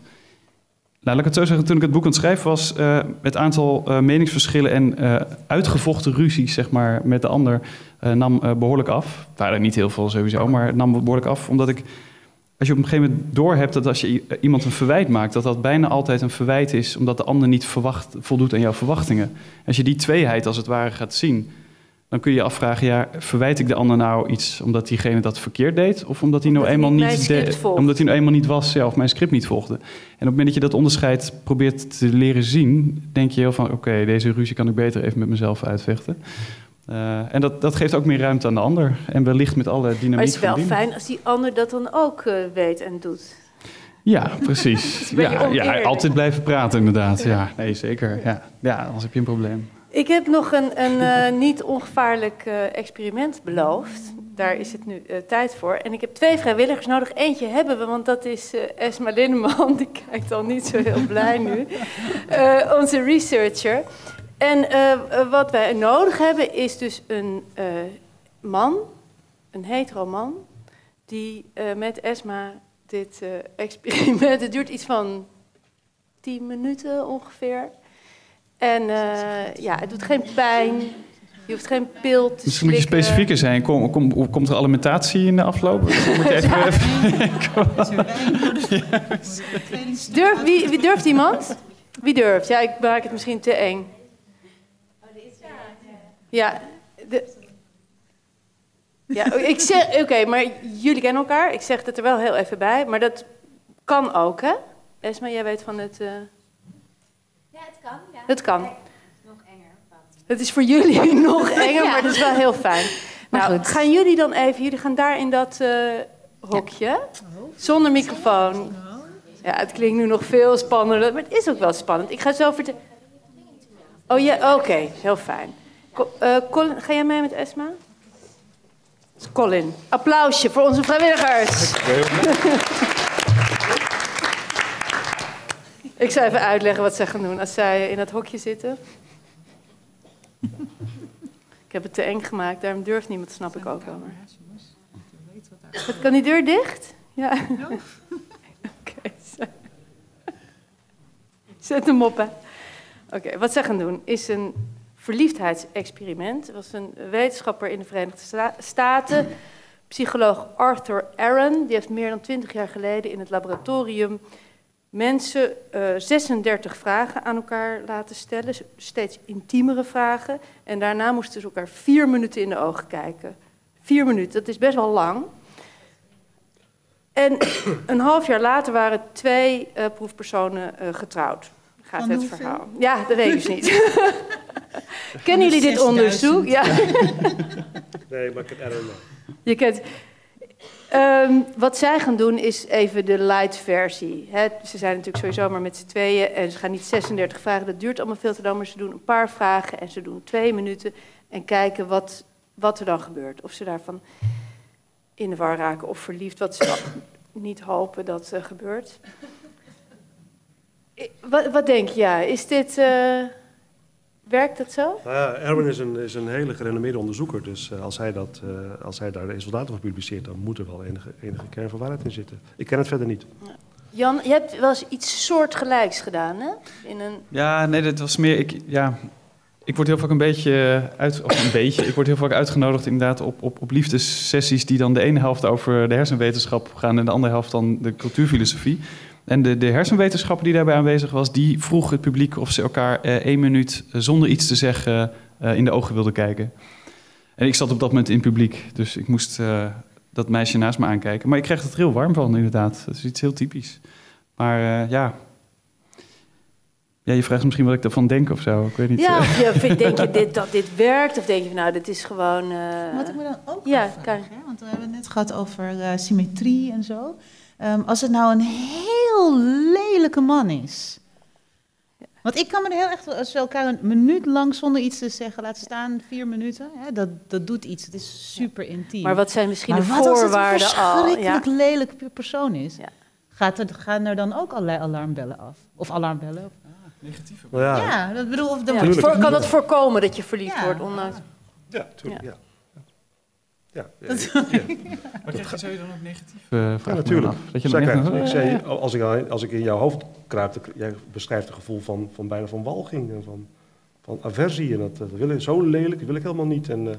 nou, laat ik het zo zeggen, toen ik het boek aan het schrijven was, uh, het aantal uh, meningsverschillen en uitgevochten ruzies zeg maar, met de ander nam behoorlijk af. Het waren er niet heel veel sowieso, maar het nam behoorlijk af, omdat ik als je op een gegeven moment doorhebt dat als je iemand een verwijt maakt, dat dat bijna altijd een verwijt is, omdat de ander niet verwacht, voldoet aan jouw verwachtingen. Als je die tweeheid als het ware gaat zien, dan kun je je afvragen, ja, verwijt ik de ander nou iets omdat diegene dat verkeerd deed, of omdat hij nou eenmaal niet, omdat hij nou eenmaal niet was, ja, of mijn script niet volgde. En op het moment dat je dat onderscheid probeert te leren zien, denk je heel van, oké, deze ruzie kan ik beter even met mezelf uitvechten. Uh, en dat, dat geeft ook meer ruimte aan de ander. En wellicht met alle dynamiek Maar het is wel fijn als die ander dat dan ook uh, weet en doet. Ja, precies. ja, ja, altijd blijven praten inderdaad. Ja, nee, zeker. Ja, ja, anders heb je een probleem. Ik heb nog een, een uh, niet ongevaarlijk experiment beloofd. Daar is het nu tijd voor. En ik heb twee vrijwilligers nodig. Eentje hebben we, want dat is Esma Linneman. Die kijkt al niet zo heel blij nu. onze researcher. En uh, wat wij nodig hebben is dus een uh, man, een hetero man, die uh, met Esma dit experiment, het duurt iets van tien minuten ongeveer. En ja, het doet geen pijn, je hoeft geen pil te Misschien moet je specifieker zijn. Kom, kom, komt er alimentatie in de afloop? Durf, wie, wie durft iemand? Wie durft? Ja, ik maak het misschien te eng. Ja, de, Ja, ik zeg, oké, maar jullie kennen elkaar. Ik zeg het er wel heel even bij, maar dat kan ook, hè? Esma, jij weet van het. Uh... Ja, het kan. Ja. Het kan. nog enger. Het is voor jullie nog enger, maar het is wel heel fijn. nou, gaan jullie dan even, jullie gaan daar in dat uh, hokje, zonder microfoon. Ja, het klinkt nu nog veel spannender, maar het is ook wel spannend. Ik ga zo vertellen. Oh ja, oké, heel fijn. Uh, Colin, ga jij mee met Esma? Colin. Applausje voor onze vrijwilligers. Ik zal even uitleggen wat zij gaan doen als zij in het hokje zitten. Ik heb het te eng gemaakt, daarom durft niemand, snap ik ook wel. Maar... Kan die deur dicht? Ja. Oké. Zet hem op, hè. Oké, wat zij gaan doen is een verliefdheidsexperiment. Was een wetenschapper in de Verenigde Staten, psycholoog Arthur Aaron. Die heeft meer dan twintig jaar geleden in het laboratorium mensen uh, eh, 36 vragen aan elkaar laten stellen. Steeds intiemere vragen. En daarna moesten ze elkaar vier minuten in de ogen kijken. Vier minuten, dat is best wel lang. En een half jaar later waren twee uh, proefpersonen uh, getrouwd. Gaat Van het verhaal. Ja, dat weet ik dus niet. Kennen jullie dit onderzoek? Ja. nee, maar ik ken Aaron Je kent... Um, wat zij gaan doen is even de light versie. ze zijn natuurlijk sowieso maar met z'n tweeën en ze gaan niet 36 vragen, dat duurt allemaal veel te lang, maar ze doen een paar vragen en ze doen twee minuten en kijken wat, wat er dan gebeurt. Of ze daarvan in de war raken of verliefd, wat ze niet hopen dat uh, gebeurt. Wat, wat denk je? Ja, is dit. Uh, werkt dat zo? Nou ja, Erwin is een, is een hele gerenommeerde onderzoeker. Dus uh, als, hij dat, uh, als hij daar resultaten van publiceert, dan moet er wel enige, enige kern van waarheid in zitten. Ik ken het verder niet. Jan, je hebt wel eens iets soortgelijks gedaan, hè? In een... Ja, nee, dat was meer. Ik, ja, ik word heel vaak een beetje uit, of een beetje, ik word heel vaak uitgenodigd inderdaad op, op, op liefdessessies die dan de ene helft over de hersenwetenschap gaan en de andere helft dan de cultuurfilosofie. En de, de hersenwetenschapper die daarbij aanwezig was, die vroeg het publiek of ze elkaar eh, één minuut eh, zonder iets te zeggen eh, in de ogen wilden kijken. En ik zat op dat moment in het publiek, dus ik moest eh, dat meisje naast me aankijken. Maar ik kreeg het er heel warm van, inderdaad. Dat is iets heel typisch. Maar eh, ja. Ja, je vraagt misschien wat ik ervan denk of zo. Ik weet niet. Ja, of je, denk je dit, dat dit werkt? Of denk je, nou, dit is gewoon... Wat ik me dan ook ja, kan. want we hebben het net gehad over symmetrie en zo. Um, als het nou een heel lelijke man is. Want ik kan me er heel echt, als we elkaar een minuut lang zonder iets te zeggen laten staan, vier minuten, hè, dat, dat doet iets. Het is super intiem. Maar wat zijn misschien maar de voorwaarden als het een verschrikkelijk ja. lelijk persoon is? Ja. Gaat er, gaan er dan ook allerlei alarmbellen af? Of alarmbellen? Of, ah, negatieve. Ja. ja, dat bedoel, of ja. Kan dat voorkomen dat je verliefd wordt? Ondanks... Ja, natuurlijk. Ja. Ja, dat ja. Maar krijg, zou je dan ook negatief uh, Ja, natuurlijk. Dat je dan ik zei, als, ik, als ik in jouw hoofd kruip, jij beschrijft het gevoel van, van bijna van walging en van, van aversie. En dat, dat wil ik, zo lelijk, dat wil ik helemaal niet. En, uh,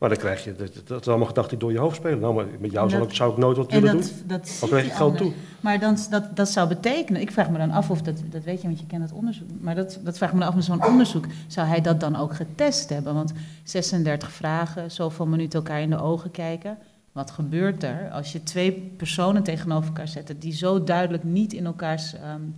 maar dan krijg je, dat, dat is allemaal gedachten die door je hoofd spelen. Nou, maar met jou zou, ik, zou ik nooit wat willen dat, doen. Dat dan krijg je geld toe. Maar dan, dat, dat zou betekenen, ik vraag me dan af of dat, dat weet je, want je kent het onderzoek. Maar dat, dat vraag me dan af met zo'n onderzoek. Zou hij dat dan ook getest hebben? Want 36 vragen, zoveel minuten elkaar in de ogen kijken. Wat gebeurt er als je twee personen tegenover elkaar zet die zo duidelijk niet in elkaars um,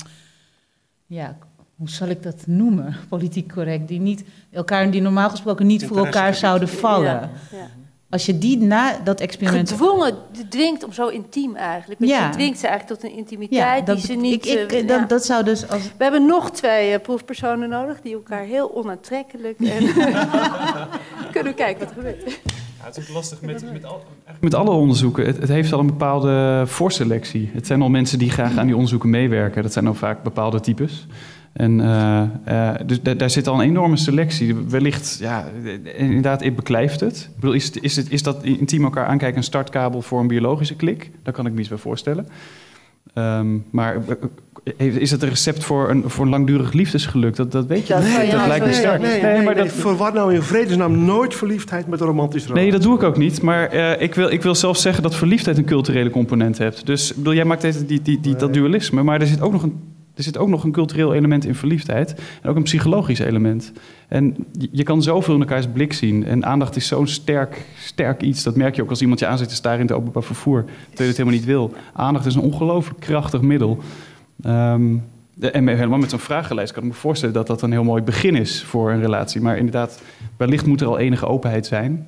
ja, hoe zal ik dat noemen, politiek correct, die, niet, elkaar, die normaal gesproken niet voor elkaar zouden vallen. Ja, ja. Als je die na dat experiment... Gedwongen, dwingt om zo intiem eigenlijk. Ja. Je dwingt ze eigenlijk tot een intimiteit die ze niet... Ik, ik, dat, dat, zou dus als... We hebben nog twee uh, proefpersonen nodig die elkaar heel onaantrekkelijk... En kunnen we kijken wat er gebeurt. Ja, het is ook lastig met, met, al, met alle onderzoeken. Het, het, heeft al een bepaalde voorselectie. Het zijn al mensen die graag aan die onderzoeken meewerken. Dat zijn al vaak bepaalde types. En uh, uh, dus daar zit al een enorme selectie. Wellicht, ja, inderdaad, het beklijft het. Ik bedoel, is, is, het, is dat intiem elkaar aankijken een startkabel voor een biologische klik? Daar kan ik me iets bij voorstellen. Um, maar eh, is het een recept voor een, voor een langdurig liefdesgeluk? Dat, dat weet je niet. Dat lijkt me sterk. Nee, nee, nee maar dat... Verwar nou in vredesnaam nooit verliefdheid met een romantisch roman. Nee, dat doe ik ook niet. Maar uh, ik, wil, ik wil zelfs zeggen dat verliefdheid een culturele component heeft. Dus bedoel, jij maakt die, die, die, dat dualisme. Maar er zit ook nog een er zit ook nog een cultureel element in verliefdheid. En ook een psychologisch element. En je, kan zoveel in elkaars blik zien. En aandacht is zo'n sterk, sterk iets. Dat merk je ook als iemand je aan zit te staren in het openbaar vervoer. Terwijl je het helemaal niet wil. Aandacht is een ongelooflijk krachtig middel. Ehm, en helemaal met zo'n vragenlijst kan ik me voorstellen dat dat een heel mooi begin is voor een relatie. Maar inderdaad, wellicht moet er al enige openheid zijn.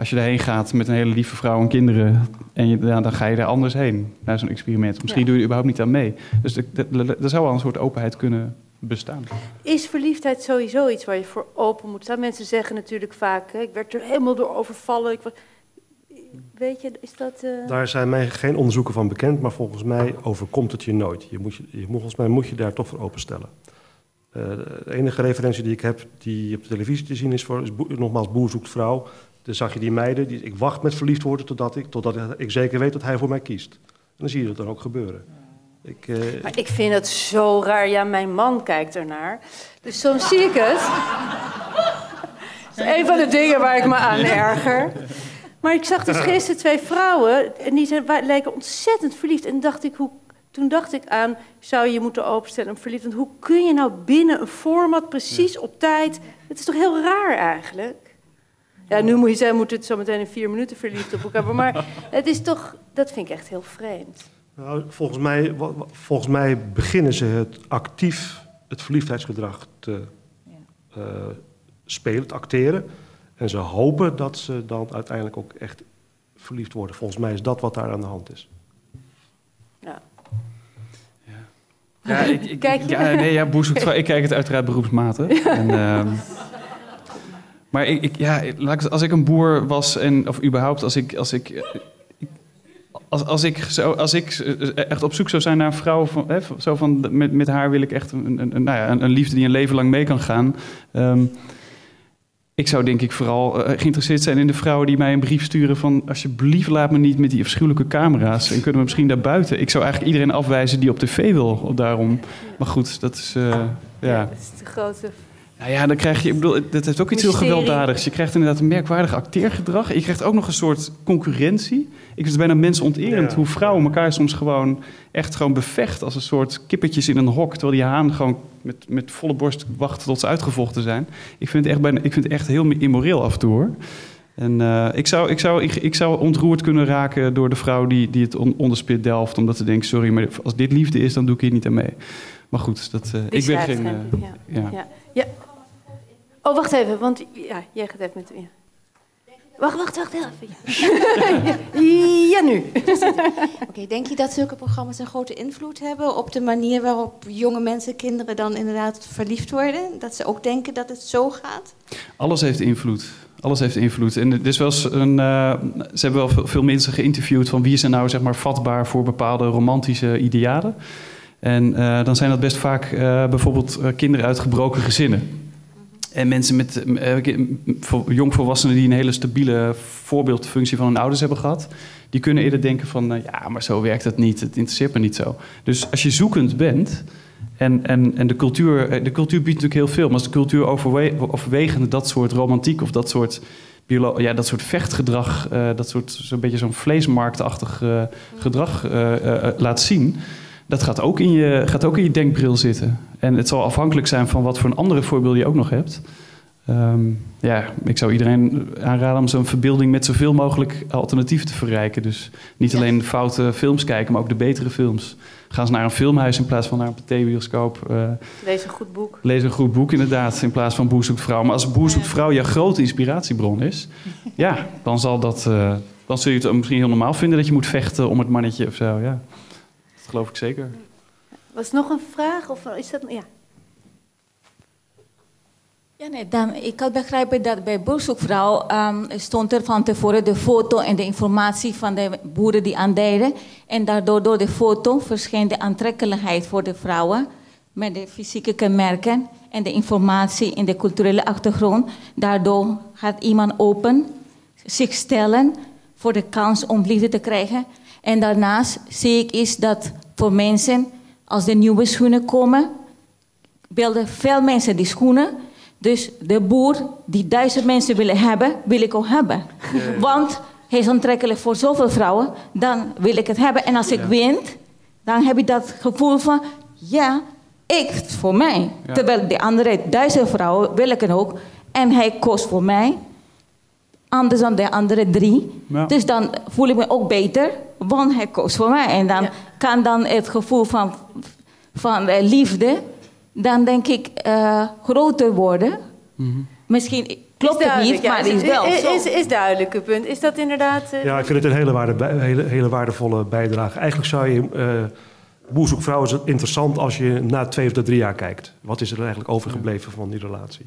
Als je daarheen gaat met een hele lieve vrouw en kinderen, en je, dan ga je daar anders heen naar zo'n experiment. Misschien doe je er überhaupt niet aan mee. Dus er zou wel een soort openheid kunnen bestaan. Is verliefdheid sowieso iets waar je voor open moet staan? Mensen zeggen natuurlijk vaak, ik werd er helemaal door overvallen. Ik Weet je, is dat... Uh... Daar zijn mij geen onderzoeken van bekend, maar volgens mij overkomt het je nooit. Je moet je, volgens mij moet je daar toch voor openstellen. Uh, de enige referentie die ik heb die op de televisie te zien is, voor, is nogmaals Boer zoekt vrouw. Dan zag je die meiden, die, ik wacht met verliefd worden totdat ik, totdat ik zeker weet dat hij voor mij kiest. En dan zie je dat dan ook gebeuren. Ik, uh... Maar ik vind het zo raar. Ja, mijn man kijkt ernaar. Dus zo zie ik het. dat is een van de dingen waar ik me aan erger. Maar ik zag dus gisteren twee vrouwen en die zijn, lijken ontzettend verliefd. En dacht ik, hoe, toen dacht ik aan, zou je je moeten openstellen om verliefd? Want hoe kun je nou binnen een format precies op tijd? Het is toch heel raar eigenlijk? Ja, nu moet je zeggen, moet het zo meteen in vier minuten verliefd op elkaar. Maar het is toch, dat vind ik echt heel vreemd. Nou, volgens, mij, volgens mij beginnen ze het actief, het verliefdheidsgedrag te uh, spelen, te acteren. En ze hopen dat ze dan uiteindelijk ook echt verliefd worden. Volgens mij is dat wat daar aan de hand is. Ja. Ja, ik, ik, kijk ja, nee, ja, ik kijk het uiteraard beroepsmatig. En, uh, maar ik, ik, ja, als ik een boer was, en, of überhaupt als ik, als ik, als, als ik, als ik echt op zoek zou zijn naar een vrouw, van, hè, zo van, met, met haar wil ik echt een, een, een, nou ja, een, liefde die een leven lang mee kan gaan. Um, ik zou denk ik vooral uh, geïnteresseerd zijn in de vrouwen die mij een brief sturen van... alsjeblieft laat me niet met die afschuwelijke camera's. En kunnen we misschien daar buiten. Ik zou eigenlijk iedereen afwijzen die op tv wil. Daarom. Maar goed, dat is... Uh, ja. dat is de grote nou ja, dan krijg je, ik bedoel, dat heeft ook iets heel gewelddadigs. Je krijgt inderdaad een merkwaardig acteergedrag. Je krijgt ook nog een soort concurrentie. Ik vind het bijna mensonterend hoe vrouwen elkaar soms gewoon echt gewoon bevechten als een soort kippetjes in een hok. Terwijl die haan gewoon met, met volle borst wachten tot ze uitgevochten zijn. Ik vind het echt, bijna, ik vind het echt heel immoreel af en toe hoor. En uh, ik, zou, ik, zou, ik, ik, zou ontroerd kunnen raken door de vrouw die, die het on, onderspit delft. Omdat ze denkt, sorry, maar als dit liefde is, dan doe ik hier niet aan mee. Maar goed, dat, uh, ik ben geen... Uh, ja. Ja. ja. Oh, wacht even, want ja, jij gaat even met... Ja. Wacht, wacht, wacht even. ja, nu. Oké, denk je dat zulke programma's een grote invloed hebben op de manier waarop jonge mensen, kinderen dan inderdaad verliefd worden? Dat ze ook denken dat het zo gaat? Alles heeft invloed. Alles heeft invloed. En er is wel een, uh, ze hebben wel veel mensen geïnterviewd van wie is er nou zeg maar, vatbaar voor bepaalde romantische idealen. En uh, dan zijn dat best vaak uh, bijvoorbeeld kinderen uit gebroken gezinnen. En mensen met uh, jongvolwassenen die een hele stabiele voorbeeldfunctie van hun ouders hebben gehad, die kunnen eerder denken van uh, ja, maar zo werkt het niet, het interesseert me niet zo. Dus als je zoekend bent, en, en, en de, cultuur, eh, de cultuur biedt natuurlijk heel veel, maar als de cultuur overwe overwegende dat soort romantiek of dat soort, ja, dat soort vechtgedrag, dat soort zo'n beetje zo'n vleesmarktachtig gedrag laat zien dat gaat ook, in je, gaat ook in je denkbril zitten. En het zal afhankelijk zijn van wat voor een andere voorbeeld je ook nog hebt. Um, ja, ik zou iedereen aanraden om zo'n verbeelding met zoveel mogelijk alternatieven te verrijken. Dus niet alleen foute films kijken, maar ook de betere films. Ga eens naar een filmhuis in plaats van naar een patébioscoop. Uh, lees een goed boek. Lees een goed boek, inderdaad, in plaats van Boer zoekt vrouw. Maar als Boer zoekt vrouw jouw grote inspiratiebron is, ja, dan zal dat... Uh, dan zul je het misschien heel normaal vinden dat je moet vechten om het mannetje of zo, ja geloof ik zeker. Was nog een vraag? Of is dat... Ja. Ja, nee, dan, ik kan begrijpen dat bij Boerzoekvrouw um, stond er van tevoren de foto en de informatie van de boeren die aandeden. En daardoor door de foto verscheen de aantrekkelijkheid voor de vrouwen met de fysieke kenmerken en de informatie in de culturele achtergrond. Daardoor gaat iemand open zich stellen voor de kans om liefde te krijgen. En daarnaast zie ik is dat voor mensen, als de nieuwe schoenen komen, wilden veel mensen die schoenen. Dus de boer die duizend mensen willen hebben, wil ik ook hebben. Want hij is aantrekkelijk voor zoveel vrouwen, dan wil ik het hebben. En als ik win, dan heb je dat gevoel van, ja, ik voor mij. Terwijl de andere duizend vrouwen willen ook. En hij koos voor mij. Anders dan de andere drie. Dus dan voel ik me ook beter, want hij koos voor mij. En dan kan dan het gevoel van, van uh, liefde, dan denk ik, uh, groter worden. Mm -hmm. Misschien klopt het niet, maar het is wel is, is, is, duidelijk het punt. Is dat inderdaad... Uh... Ja, ik vind het een hele, waarde, hele, hele waardevolle bijdrage. Eigenlijk zou je... Boer zoekt vrouw is interessant als je na twee of drie jaar kijkt. Wat is er eigenlijk overgebleven van die relatie?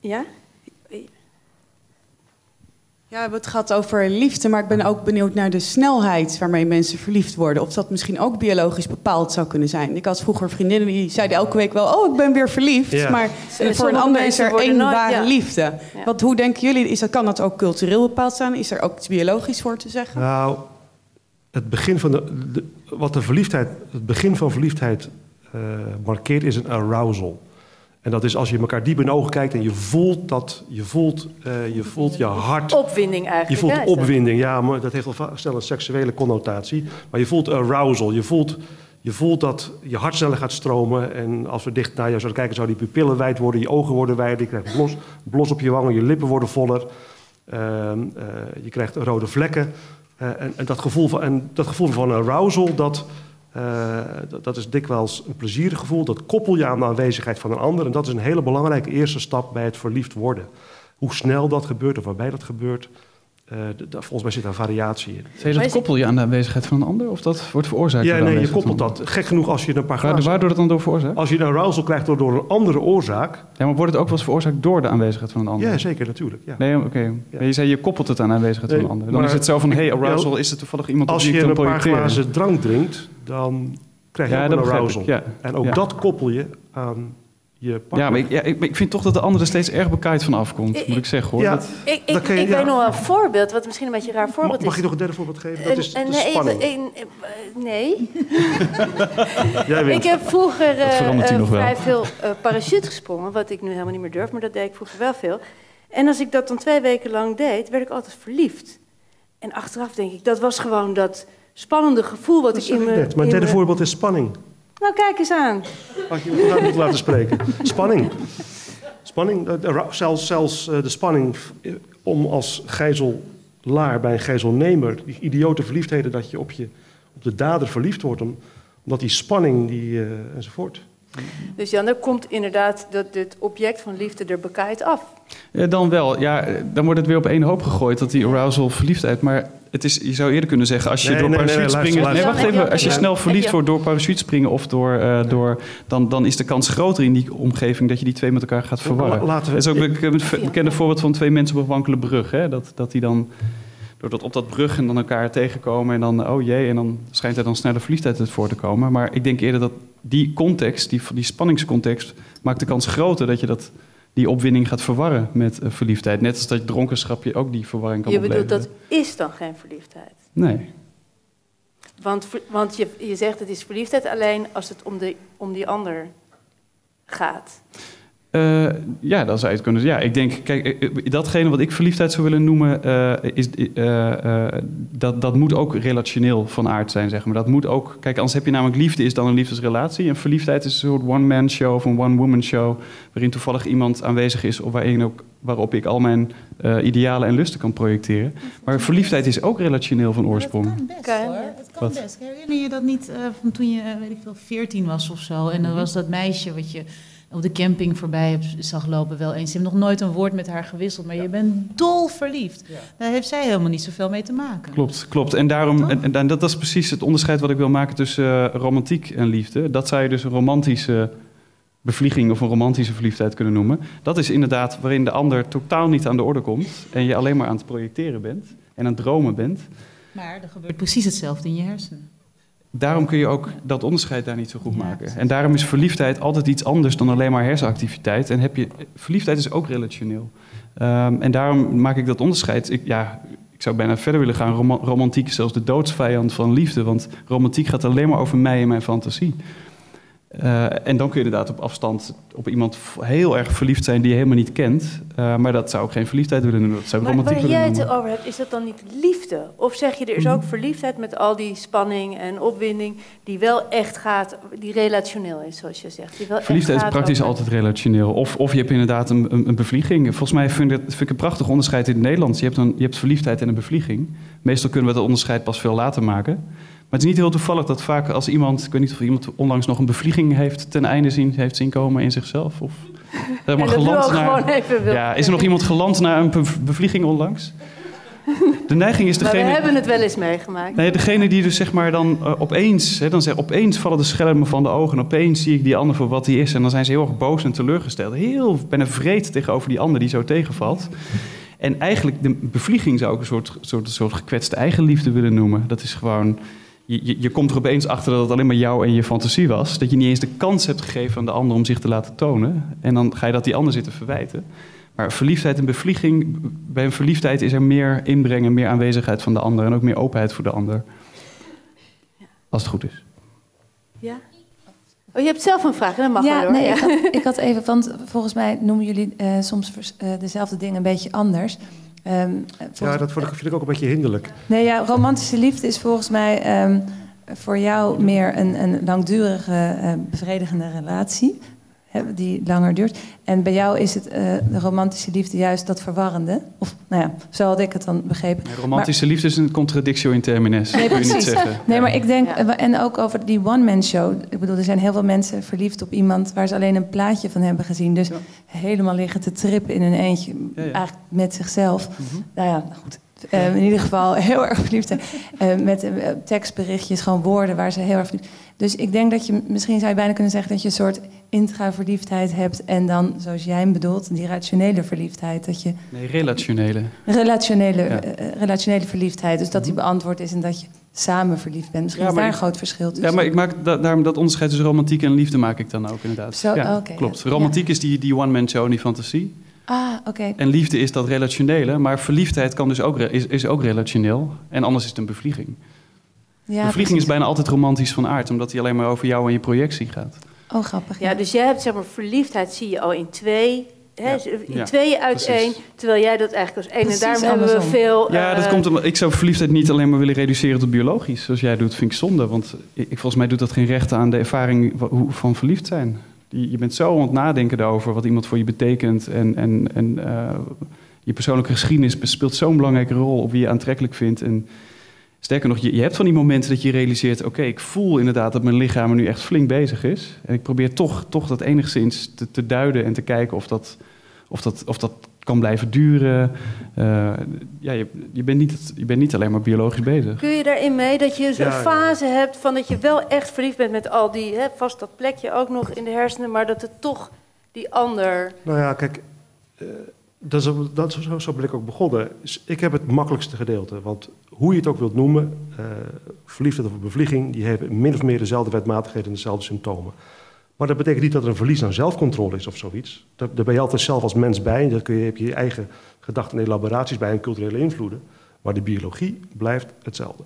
Ja? Ja? Ja, het gaat over liefde, maar ik ben ook benieuwd naar de snelheid waarmee mensen verliefd worden. Of dat misschien ook biologisch bepaald zou kunnen zijn. Ik had vroeger vriendinnen die zeiden elke week wel: Oh, ik ben weer verliefd. Maar voor een ander is er één ware liefde. Wat, hoe denken jullie? Is dat, kan dat ook cultureel bepaald zijn? Is er ook iets biologisch voor te zeggen? Nou, het begin van de, wat de verliefdheid, het begin van verliefdheid uh, markeert, is een arousal. En dat is als je elkaar diep in de ogen kijkt en je voelt dat, je voelt, uh, je, voelt je hart. Opwinding eigenlijk. Je voelt opwinding, ja, maar dat heeft wel snel een seksuele connotatie. Maar je voelt arousal. Je voelt, je voelt dat je hart sneller gaat stromen. En als we dicht naar jou zouden kijken, zouden die pupillen wijd worden, je ogen worden wijder, je krijgt blos, blos op je wangen, je lippen worden voller. Uh, je krijgt rode vlekken. Uh, en, en, dat gevoel van, en dat gevoel van arousal, dat, uh, dat, is dikwijls een plezierig gevoel. Dat koppel je aan de aanwezigheid van een ander. En dat is een hele belangrijke eerste stap bij het verliefd worden. Hoe snel dat gebeurt of waarbij dat gebeurt, uh, volgens mij zit daar variatie in. Zeg je dat koppel je aan de aanwezigheid van een ander? Of dat wordt veroorzaakt Ja, nee, je koppelt dat. Gek genoeg als je een paar glazen... Waardoor dat dan door veroorzaakt? Als je een arousal krijgt door, door een andere oorzaak... Ja, maar wordt het ook wel eens veroorzaakt door de aanwezigheid van een ander? Ja, zeker, natuurlijk. Ja. Nee, oké. Okay. Ja. Je zei, je koppelt het aan de aanwezigheid nee, van een ander. Dan maar, is het zo van, hey, arousal, is het toevallig iemand op die ik Als je een paar glazen drank drinkt, dan krijg je ja, ook een arousal. Ja. En ook dat koppel je aan je Ja, maar ik, ja, ik, ik, vind toch dat de andere steeds erg bekaaid van afkomt, ik, moet ik zeggen hoor. Ja, dat, ik ik, je, ik weet nog wel een voorbeeld, wat misschien een beetje een raar voorbeeld is. Mag je nog een derde voorbeeld geven? Dat is spanning. Een, nee. ik heb vroeger uh, vrij veel uh, parachute gesprongen, wat ik nu helemaal niet meer durf, maar dat deed ik vroeger wel veel. En als ik dat dan twee weken lang deed, werd ik altijd verliefd. En achteraf denk ik, dat was gewoon dat spannende gevoel wat ik in me... Maar het derde voorbeeld is spanning. Nou, kijk eens aan. Had je me goed laten spreken. Spanning. Spanning, zelfs, zelfs eh, de spanning om als gijzelaar bij een gijzelnemer... die idiote verliefdheden dat je op, je, op de dader verliefd wordt... omdat die spanning die, enzovoort... Dus Jan, dan komt inderdaad dat dit object van liefde er bekijkt af. Ja, dan wel. Ja, dan wordt het weer op één hoop gegooid, dat die arousal verliefdheid. Maar het is, je zou eerder kunnen zeggen, als je nee, door nee, parachute nee, springen... Nee, wacht even. Als je snel verliefd wordt door parachute springen of door... Uh, door dan, dan is de kans groter in die omgeving dat je die twee met elkaar gaat verwarren. Laten we, dat is ook een bekende voorbeeld van twee mensen op een wankele brug. Hè? Dat, dat die dan doordat op dat brug en dan elkaar tegenkomen en dan, oh jee, en dan schijnt er dan sneller verliefdheid uit voor te komen. Maar ik denk eerder dat die context, die, die spanningscontext, maakt de kans groter dat je dat, die opwinding gaat verwarren met uh, verliefdheid. Net als dat dronkenschap je ook die verwarring kan je. Je bedoelt, dat is dan geen verliefdheid? Nee. Want, want je, je zegt het is verliefdheid alleen als het om, de, om die ander gaat. Uh, ja, dan zou je het kunnen Ja, ik denk, kijk, eh, eh, datgene wat ik verliefdheid zou willen noemen, uh, is, uh, dat, dat moet ook relationeel van aard zijn, zeg maar. Dat moet ook, kijk, anders heb je namelijk liefde is dan een liefdesrelatie. En verliefdheid is een soort one-man show of een one-woman show, waarin toevallig iemand aanwezig is of waarin ook, waarop ik al mijn idealen en lusten kan projecteren. Maar verliefdheid is ook relationeel van oorsprong. Dat kan best hoor, dat kan wat? best. Herinner je dat niet van toen je, weet ik veel, 14 was of zo? En dan mhm. was dat meisje wat je op de camping voorbij zag lopen wel eens. Je hebt nog nooit een woord met haar gewisseld, maar je bent dol verliefd. Daar heeft zij helemaal niet zoveel mee te maken. Klopt, klopt. En, daarom, en, en, dat is precies het onderscheid wat ik wil maken tussen uh, romantiek en liefde. Dat zou je dus een romantische bevlieging of een romantische verliefdheid kunnen noemen. Dat is inderdaad waarin de ander totaal niet aan de orde komt en je alleen maar aan het projecteren bent en aan het dromen bent. Maar er gebeurt precies hetzelfde in je hersenen daarom kun je ook dat onderscheid daar niet zo goed maken. En daarom is verliefdheid altijd iets anders dan alleen maar hersenactiviteit. En heb je, verliefdheid is ook relationeel. Um, en daarom maak ik dat onderscheid. Ik, ja, ik zou bijna verder willen gaan. romantiek is zelfs de doodsvijand van liefde. Want romantiek gaat alleen maar over mij en mijn fantasie. Uh, en dan kun je inderdaad op afstand op iemand heel erg verliefd zijn die je helemaal niet kent. Uh, maar dat zou ik geen verliefdheid willen noemen. Dat zou maar waar jij het over hebt, is dat dan niet liefde? Of zeg je er is ook verliefdheid met al die spanning en opwinding die wel echt gaat, die relationeel is, zoals je zegt. Die wel echt Verliefdheid is praktisch over- altijd relationeel. Of, of je hebt inderdaad een, een, een bevlieging. Volgens mij vind ik, het, vind ik een prachtig onderscheid in het Nederlands. Je hebt, een, je hebt verliefdheid en een bevlieging. Meestal kunnen we dat onderscheid pas veel later maken. Maar het is niet heel toevallig dat vaak als iemand... Ik weet niet of iemand onlangs nog een bevlieging heeft ten einde zien, heeft zien komen in zichzelf. Of zeg maar geland naar... gewoon even wil- Ja, is er nog iemand geland naar een bev- bevlieging onlangs? De neiging is Maar we degene... hebben het wel eens meegemaakt. Nee, degene die dus zeg maar dan eh, opeens, hè, dan zeg, opeens vallen de schermen van de ogen. En opeens zie ik die ander voor wat hij is. En dan zijn ze heel erg boos en teleurgesteld. Heel, ben een vreed tegenover die ander die zo tegenvalt. En eigenlijk, de bevlieging zou ik een soort, soort, soort gekwetste eigenliefde willen noemen. Dat is gewoon, je, je, je komt er opeens achter dat het alleen maar jou en je fantasie was. Dat je niet eens de kans hebt gegeven aan de ander om zich te laten tonen. En dan ga je dat die ander zitten verwijten. Maar verliefdheid en bevlieging, bij een verliefdheid is er meer inbrengen, meer aanwezigheid van de ander en ook meer openheid voor de ander. Als het goed is. Ja? Oh, je hebt zelf een vraag, dat mag ja, wel hoor. nee, Ja. ik, had, ik had even, want volgens mij noemen jullie eh, soms eh, dezelfde dingen een beetje anders. Ehm, eh, Ja, dat vond ik- vind ik ook een beetje hinderlijk. Nee, ja, romantische liefde is volgens mij ehm, voor jou meer een, een langdurige, eh, bevredigende relatie. Hè, die langer duurt. En bij jou is het eh, de romantische liefde juist dat verwarrende. Of, nou ja, zo had ik het dan begrepen. Romantische liefde is een contradictio in terminis. Nee, kun je niet precies. zeggen. Nee, maar ik denk, eh, en ook over die one-man show. Ik bedoel, er zijn heel veel mensen verliefd op iemand waar ze alleen een plaatje van hebben gezien. Dus helemaal liggen te trippen in hun eentje, Ja, ja. eigenlijk met zichzelf. Mhm. Nou ja, goed. Eh, in ieder geval heel erg verliefd zijn. Eh, met eh, tekstberichtjes, gewoon woorden waar ze heel erg verliefd Dus ik denk dat je, misschien zou je bijna kunnen zeggen dat je een soort intraverliefdheid hebt. En dan, zoals jij hem bedoelt, die rationele verliefdheid. Dat je Nee, relationele. relationele, Ja. Mhm. eh, relationele verliefdheid. Dus dat die beantwoord is en dat je samen verliefd bent. Misschien Ja, is daar een groot verschil tussen. Ja, maar ik maak da- daarom dat onderscheid tussen romantiek en liefde maak ik dan ook inderdaad. Zo, ja, klopt. ja. Romantiek is die, die one-man show die fantasie. Ah, oké. En liefde is dat relationele. Maar verliefdheid kan dus ook, is, is ook relationeel. En anders is het een bevlieging. Ja, bevlieging is precies. bijna altijd romantisch van aard. Omdat die alleen maar over jou en je projectie gaat. Oh, grappig. Ja, dus jij hebt zeg maar verliefdheid zie je al in twee. Hè, Ja. in Ja, tweeën uit precies. één, terwijl jij dat eigenlijk als één. En daarom hebben we veel. Ja, dat eh, komt omdat ik zou verliefdheid niet alleen maar willen reduceren tot biologisch. Zoals jij doet, vind ik zonde. Want ik, volgens mij doet dat geen recht aan de ervaring van verliefd zijn. Je, je bent zo aan het nadenken over wat iemand voor je betekent. En, en, en eh, je persoonlijke geschiedenis speelt zo'n belangrijke rol op wie je aantrekkelijk vindt. En sterker nog, je, je hebt van die momenten dat je realiseert... oké, ik voel inderdaad dat mijn lichaam er nu echt flink bezig is. En ik probeer toch, toch dat enigszins te, te duiden en te kijken of dat, of dat, of dat kan blijven duren. Eh, ja, je, je, bent niet, je bent niet alleen maar biologisch bezig. Kun je daarin mee dat je zo'n Ja, ja. fase hebt van dat je wel echt verliefd bent met al die, hè, vast dat plekje ook nog in de hersenen, maar dat het toch die ander. Nou ja, kijk, eh, dat is, dat is zo, ben ik ook begonnen. Dus ik heb het makkelijkste gedeelte. Want hoe je het ook wilt noemen, eh, verliefdheid of bevlieging, die hebben min of meer dezelfde wetmatigheden en dezelfde symptomen. Maar dat betekent niet dat er een verlies aan zelfcontrole is of zoiets. Daar, daar ben je altijd zelf als mens bij. Daar kun je, heb je je eigen gedachten en elaboraties bij en culturele invloeden. Maar de biologie blijft hetzelfde.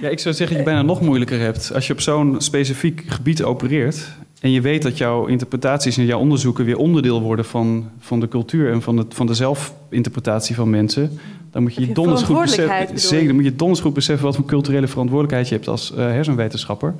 Ja, ik zou zeggen dat je bijna nog moeilijker hebt. Als je op zo'n specifiek gebied opereert... en je weet dat jouw interpretaties en jouw onderzoeken... weer onderdeel worden van, van de cultuur... en van de, van de zelfinterpretatie van mensen... dan moet je je, je donders goed beseffen... Zeker, dan moet je donders goed beseffen... wat voor culturele verantwoordelijkheid je hebt als eh, hersenwetenschapper.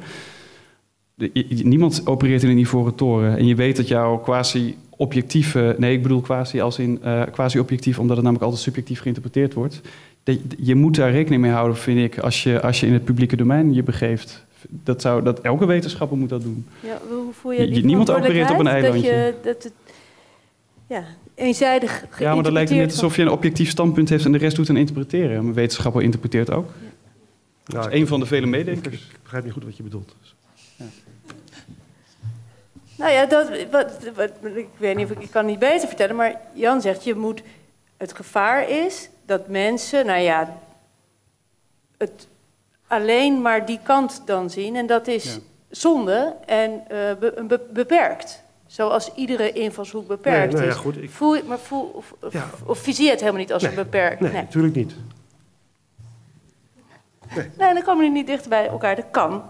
De- je- niemand opereert in een ivoren toren... en je weet dat jouw quasi-objectieve... nee, ik bedoel quasi als in eh, quasi-objectief... omdat het namelijk altijd subjectief geïnterpreteerd wordt... Dat- Je moet daar rekening mee houden, vind ik, als je, als je in het publieke domein je begeeft. Dat, zou, dat elke wetenschapper moet dat doen. Ja, hoe voel je niemand opereert op een verantwoordelijkheid Dat, je, dat het ja, eenzijdig Ja, maar dat lijkt het net alsof je een objectief standpunt heeft en de rest doet aan interpreteren. Een wetenschapper interpreteert ook. Dat is een van de vele meedenkers. Ik begrijp niet goed wat je bedoelt. Nou ja, dat, wat, wat, ik weet niet of ik, ik kan het niet beter vertellen, maar Jan zegt je moet. Het gevaar is dat mensen, nou ja, het alleen maar die kant dan zien. En dat is zonde en eh, be- be- beperkt. Zoals iedere invalshoek beperkt Nee, nou ja, is. goed, ik- Voel, je- maar voel, of, Ja. of het helemaal niet als Nee, een beperkt? Nee, natuurlijk niet. Nee, dan komen die niet dichter bij elkaar. Dat kan.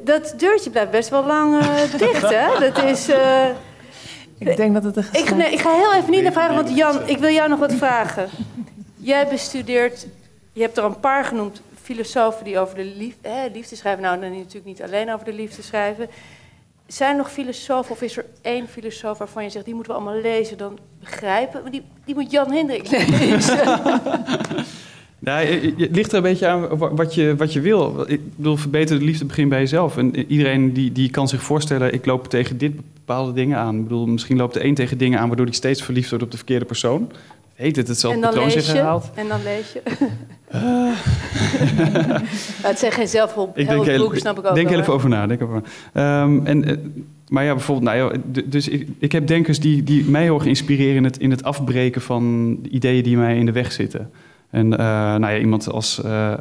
dat deurtje blijft best wel lang uh, dicht, hè? Dat is... Uh, ik denk dat het een ik, nee, ik ga heel even niet naar vragen, want Jan, ik wil jou nog wat vragen. Jij bestudeert, je hebt er een paar genoemd, filosofen die over de liefde, hè, liefde schrijven. Nou, dan natuurlijk niet alleen over de liefde schrijven. Zijn er nog filosofen, of is er één filosoof waarvan je zegt, die moeten we allemaal lezen, dan begrijpen? Maar die, die moet Jan Hendrik lezen. Nou, het ligt er een beetje aan wat je, wat je wil. Ik bedoel, verbeter de liefde begin bij jezelf. En iedereen die, die kan zich voorstellen, ik loop tegen dit bepaalde dingen aan. Ik bedoel, misschien loopt de een tegen dingen aan waardoor hij steeds verliefd wordt op de verkeerde persoon. Heet het hetzelfde patroon zich herhaalt. En dan lees je. Uh. het zijn geen zelfhulp. Ik denk, heel, snap ik ook denk wel, even over na. Denk over um, en, eh, maar ja, bijvoorbeeld, nou ja, dus ik, ik, heb denkers die, die mij heel erg inspireren in het, in het afbreken van ideeën die mij in de weg zitten. En uh, nou ja, iemand als uh,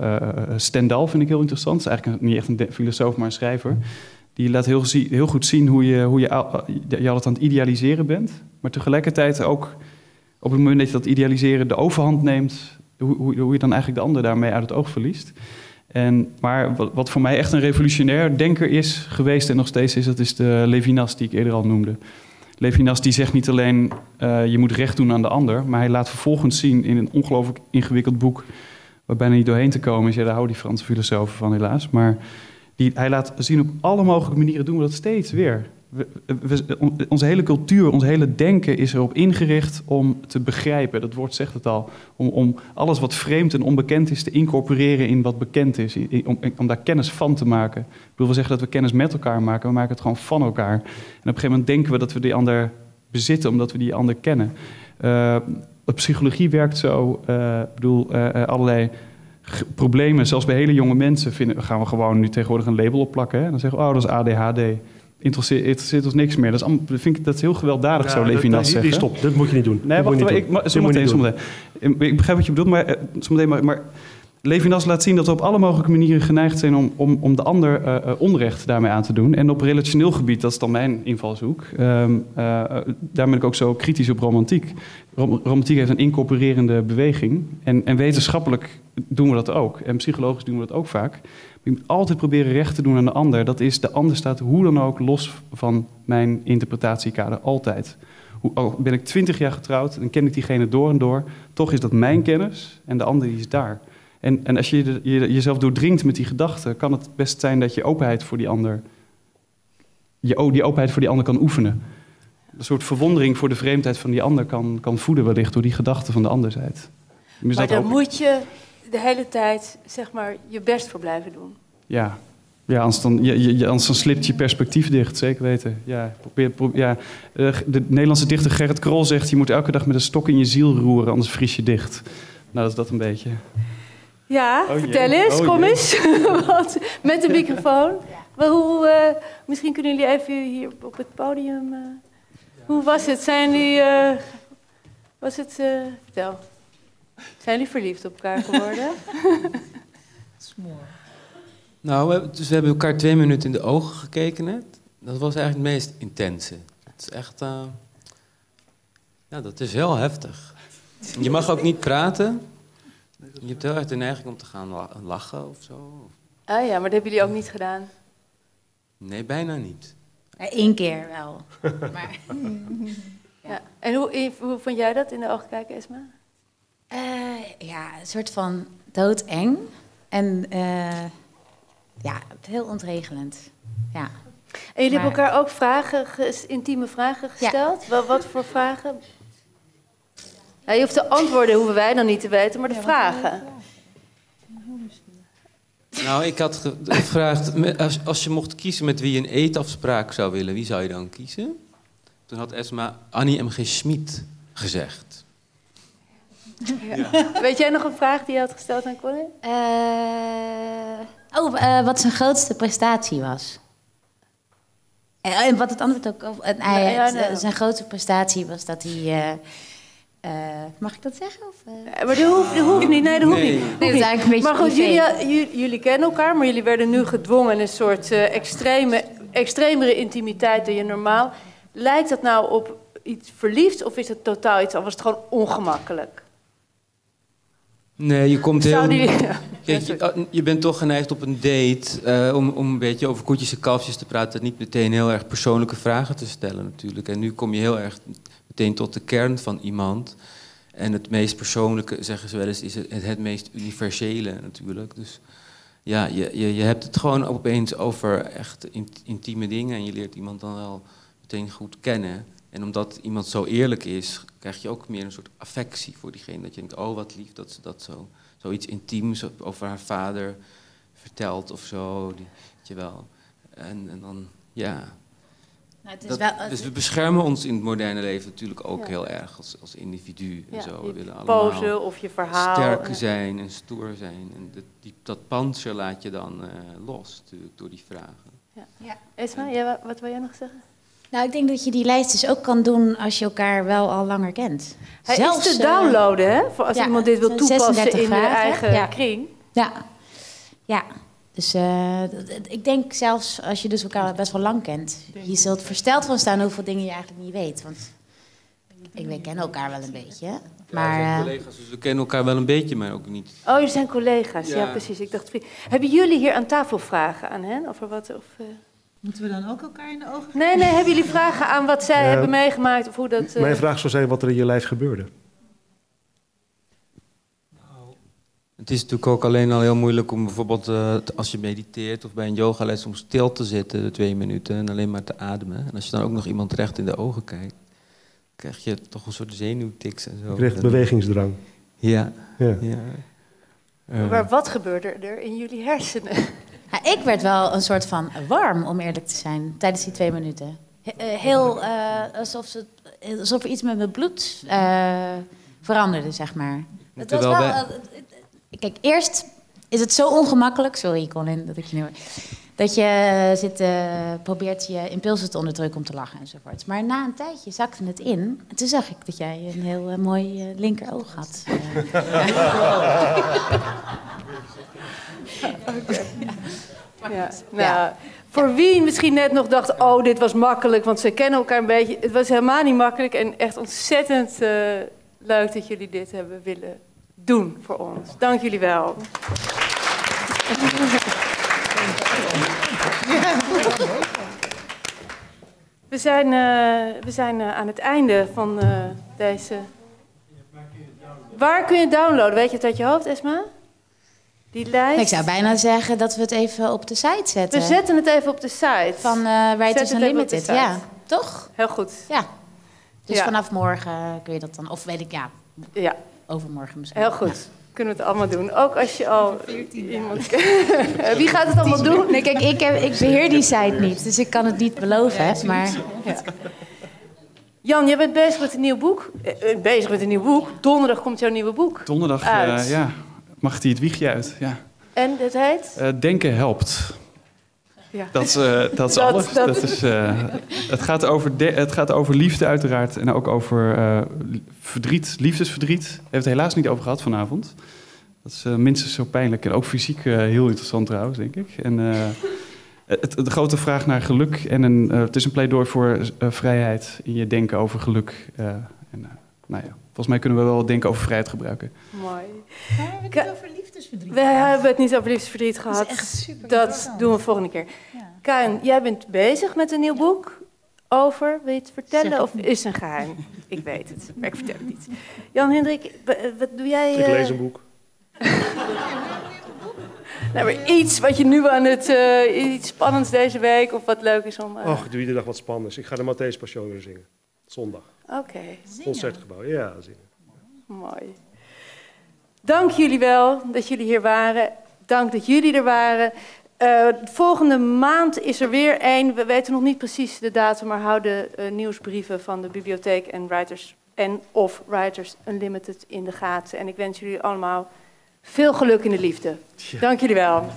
Stendhal vind ik heel interessant. is eigenlijk niet echt een filosoof, maar een schrijver. Die laat heel, heel goed zien hoe je, hoe je, je altijd aan het idealiseren bent. Maar tegelijkertijd ook op het moment dat je dat idealiseren de overhand neemt... hoe, hoe, hoe je dan eigenlijk de ander daarmee uit het oog verliest. En, maar wat, voor mij echt een revolutionair denker is geweest en nog steeds is... dat is de Levinas die ik eerder al noemde. Levinas die zegt niet alleen uh, je moet recht doen aan de ander, maar hij laat vervolgens zien in een ongelooflijk ingewikkeld boek, waar bijna niet doorheen te komen is. Ja, daar houden die Franse filosofen van helaas. Maar die, hij laat zien op alle mogelijke manieren doen we dat steeds weer onze hele cultuur, ons hele denken is erop ingericht om te begrijpen. Dat woord zegt het al. Om, om alles wat vreemd en onbekend is te incorporeren in wat bekend is. Om, om, daar kennis van te maken. Ik wil wel zeggen dat we kennis met elkaar maken. We maken het gewoon van elkaar. En op een gegeven moment denken we dat we die ander bezitten omdat we die ander kennen. Uh, psychologie werkt zo. Uh, ik bedoel, uh, allerlei problemen, zelfs bij hele jonge mensen, vinden, gaan we gewoon nu tegenwoordig een label opplakken. En dan zeggen we, oh, dat is ADHD interesseert, interesseert ons niks meer. Dat is, allemaal, vind ik, dat is heel gewelddadig, zo Levinas zeggen. Die stop, dat moet je niet doen. Nee, wacht, ik, maar, zometeen, zometeen. Ik begrijp wat je bedoelt, maar, eh, zometeen, maar, maar Levinas laat zien dat we op alle mogelijke manieren geneigd zijn om, om, om de ander uh, onrecht daarmee aan te doen. En op relationeel gebied, dat is dan mijn invalshoek, um, uh, daar ben ik ook zo kritisch op romantiek. romantiek heeft een incorporerende beweging. En, en wetenschappelijk doen we dat ook. En psychologisch doen we dat ook vaak. Je moet altijd proberen recht te doen aan de ander. Dat is, de ander staat hoe dan ook los van mijn interpretatiekader. Altijd. Hoe, al ben ik twintig jaar getrouwd en ken ik diegene door en door, toch is dat mijn kennis en de ander die is daar. En, en als je, je jezelf doordringt met die gedachten, kan het best zijn dat je openheid voor die ander, je, die openheid voor die ander kan oefenen. Een soort verwondering voor de vreemdheid van die ander kan, kan voeden wellicht door die gedachten van de anderzijds. Maar dan moet je de hele tijd zeg maar, je best voor blijven doen. Ja, ja anders, dan, je, je, anders dan slipt je perspectief dicht, zeker weten. Ja, probeer, probeer, ja. Eh, de Nederlandse dichter Gerrit Krol zegt... je moet elke dag met een stok in je ziel roeren, anders vries je dicht. Nou, dat is dat een beetje. Ja, oh vertel eens, oh kom eens. met de microfoon. Maar hoe, uh, misschien kunnen jullie even hier op het podium... Uh, hoe was het? Zijn jullie... was het... vertel. Zijn jullie verliefd op elkaar geworden? Smoor. Nou, we, dus we hebben elkaar twee minuten in de ogen gekeken net. Dat was eigenlijk het meest intense. Het is echt... Uh, ja, dat is heel heftig. Je mag ook niet praten. Je hebt heel erg de neiging om te gaan lachen of zo. Ah ja, maar dat hebben jullie ook niet gedaan? Nee, bijna niet. Eén keer wel. maar... ja. En hoe, hoe vond jij dat in de ogen kijken, Esma? Uh, ja, een soort van doodeng. En uh, ja, heel ontregelend. Ja. En jullie hebben elkaar ook vragen, intieme vragen gesteld? Ja. Wat, voor vragen? Nou, je hoeft de antwoorden hoeven wij dan niet te weten, maar de vragen. Nou, ik had gevraagd, als, als je mocht kiezen met wie je een eetafspraak zou willen, wie zou je dan kiezen? Toen had Esma Annie M.G. Schmid gezegd. Ja. Weet jij nog een vraag die je had gesteld aan Colin? Uh, oh, uh, wat zijn grootste prestatie was. En, en wat het antwoord ook... Hij, ja, ja, Zijn grootste prestatie was dat hij... mag ik dat zeggen? Of, maar dat hoeft, dat hoeft, niet. Nee, dat hoeft niet. Nee, dat is eigenlijk een beetje Maar goed, jullie, jullie, kennen elkaar, maar jullie werden nu gedwongen in een soort extreme, extremere intimiteit dan je normaal. Lijkt dat nou op iets verliefd of is het totaal iets anders? Was het gewoon ongemakkelijk? Nee, je komt heel... je, je, bent toch geneigd op een date uh, om, om een beetje over koetjes en kalfjes te praten... niet meteen heel erg persoonlijke vragen te stellen natuurlijk. En nu kom je heel erg meteen tot de kern van iemand... En het meest persoonlijke, zeggen ze wel eens, is het, het meest universele natuurlijk. Dus ja, je, je, je hebt het gewoon opeens over echt intieme dingen en je leert iemand dan wel meteen goed kennen. En omdat iemand zo eerlijk is, krijg je ook meer een soort affectie voor diegene. Dat je denkt, oh wat lief dat ze dat zo, zoiets intiems over haar vader vertelt of zo. Die, weet je wel. En, en dan, ja, nou, het is wel, dus we beschermen ons in het moderne leven natuurlijk ook heel erg als, als individu. En zo. We willen allemaal of je verhaal. sterk zijn en stoer zijn. En dat, die, dat panzer laat je dan uh, los natuurlijk door die vragen. Ja. ja. Esma, ja, wat wil jij nog zeggen? Nou, ik denk dat je die lijst dus ook kan doen als je elkaar wel al langer kent. Hij Zelfs, is te downloaden, hè? Voor als iemand dit wil toepassen in vragen. de eigen kring. Ja, ja. Dus uh, ik denk zelfs als je dus elkaar best wel lang kent, je zult versteld van staan hoeveel dingen je eigenlijk niet weet. Want ik, we kennen elkaar wel een beetje. Maar, ja, we collega's, dus we kennen elkaar wel een beetje, maar ook niet. Oh, je zijn collega's, ja, precies. Ik dacht, hebben jullie hier aan tafel vragen aan hen? Over wat, of, uh... Moeten we dan ook elkaar in de ogen kijken? Nee, nee, hebben jullie vragen aan wat zij hebben meegemaakt? Of hoe dat, uh... Mijn vraag zou zijn wat er in je lijf gebeurde. Het is natuurlijk ook alleen al heel moeilijk om bijvoorbeeld uh, als je mediteert of bij een yogales om stil te zitten twee minuten en alleen maar te ademen. En als je dan ook nog iemand recht in de ogen kijkt, krijg je toch een soort zenuwtiks en zo. Je krijgt bewegingsdrang. Ja. ja. ja. Uh. Maar wat gebeurde er in jullie hersenen? Ja, ik werd wel een soort van warm, om eerlijk te zijn, tijdens die twee minuten. Eh, heel alsof, ze, alsof er iets met mijn bloed veranderde, zeg maar. Het was wel, Kijk, eerst is het zo ongemakkelijk. Sorry, Colin, dat ik je nu. Dat je zit, uh, probeert je impulsen te onderdrukken om te lachen enzovoort. Maar na een tijdje zakte het in. En toen zag ik dat jij een heel uh, mooi uh, linkeroog had. Ja. Nou, voor wie misschien net nog dacht, oh, dit was makkelijk, want ze kennen elkaar een beetje. Het was helemaal niet makkelijk en echt ontzettend leuk dat jullie dit hebben willen doen voor ons. Dank jullie wel. We zijn, uh, we zijn uh, aan het einde van uh, deze. Waar kun je het downloaden? Weet je het uit je hoofd, Esma? Die lijst? Ik zou bijna zeggen dat we het even op de site zetten. We zetten het even op de site. Van uh, Writers Unlimited, ja. Toch? Heel goed. Ja. Dus vanaf morgen kun je dat dan, of weet ik, ja. Ja, overmorgen misschien. Heel goed. Kunnen we het allemaal doen. Ook als je al iemand... Wie gaat het allemaal doen? Nee, kijk, ik, heb, ik beheer die site niet, dus ik kan het niet beloven. maar... Ja. Jan, je bent bezig met een nieuw boek. Eh, eh, bezig met een nieuw boek. Donderdag komt jouw nieuwe boek Donderdag, uh, ja. Mag die het wiegje uit, ja. En het heet? Uh, Denken helpt. Ja. Dat, uh, dat is alles. Dat... is, uh, het, gaat over de, het gaat over liefde uiteraard en ook over verdriet, liefdesverdriet. Daar hebben we het helaas niet over gehad vanavond. Dat is minstens zo pijnlijk en ook fysiek heel interessant trouwens, denk ik. En het, de grote vraag naar geluk en een, het is een pleidooi voor vrijheid in je denken over geluk. en, nou ja, volgens mij kunnen we wel denken over vrijheid gebruiken. Mooi. Maar hebben we het over liefdesverdriet? We hebben het niet over liefdesverdriet gehad. Dat, is echt super dat doen we volgende keer. Ja. Kain, jij bent bezig met een nieuw boek over, wil je het vertellen of is het een geheim? ik weet het, maar ik vertel het niet. Jan Hendrik, wat doe jij? Ik lees een eh? boek. nou, maar iets wat je nu aan het, uh, iets spannends deze week of wat leuk is om... Uh... Och, ik doe iedere dag wat spannends. Ik ga de Matthäus Passion zingen. Zondag. Oké. Okay. Concertgebouw, ja, zingen. Mooi. Dank jullie wel dat jullie hier waren. Dank dat jullie er waren. Uh, volgende maand is er weer één. We weten nog niet precies de datum, maar houden uh, nieuwsbrieven van de bibliotheek en Writers en of Writers Unlimited in de gaten. En ik wens jullie allemaal veel geluk in de liefde. Dank jullie wel.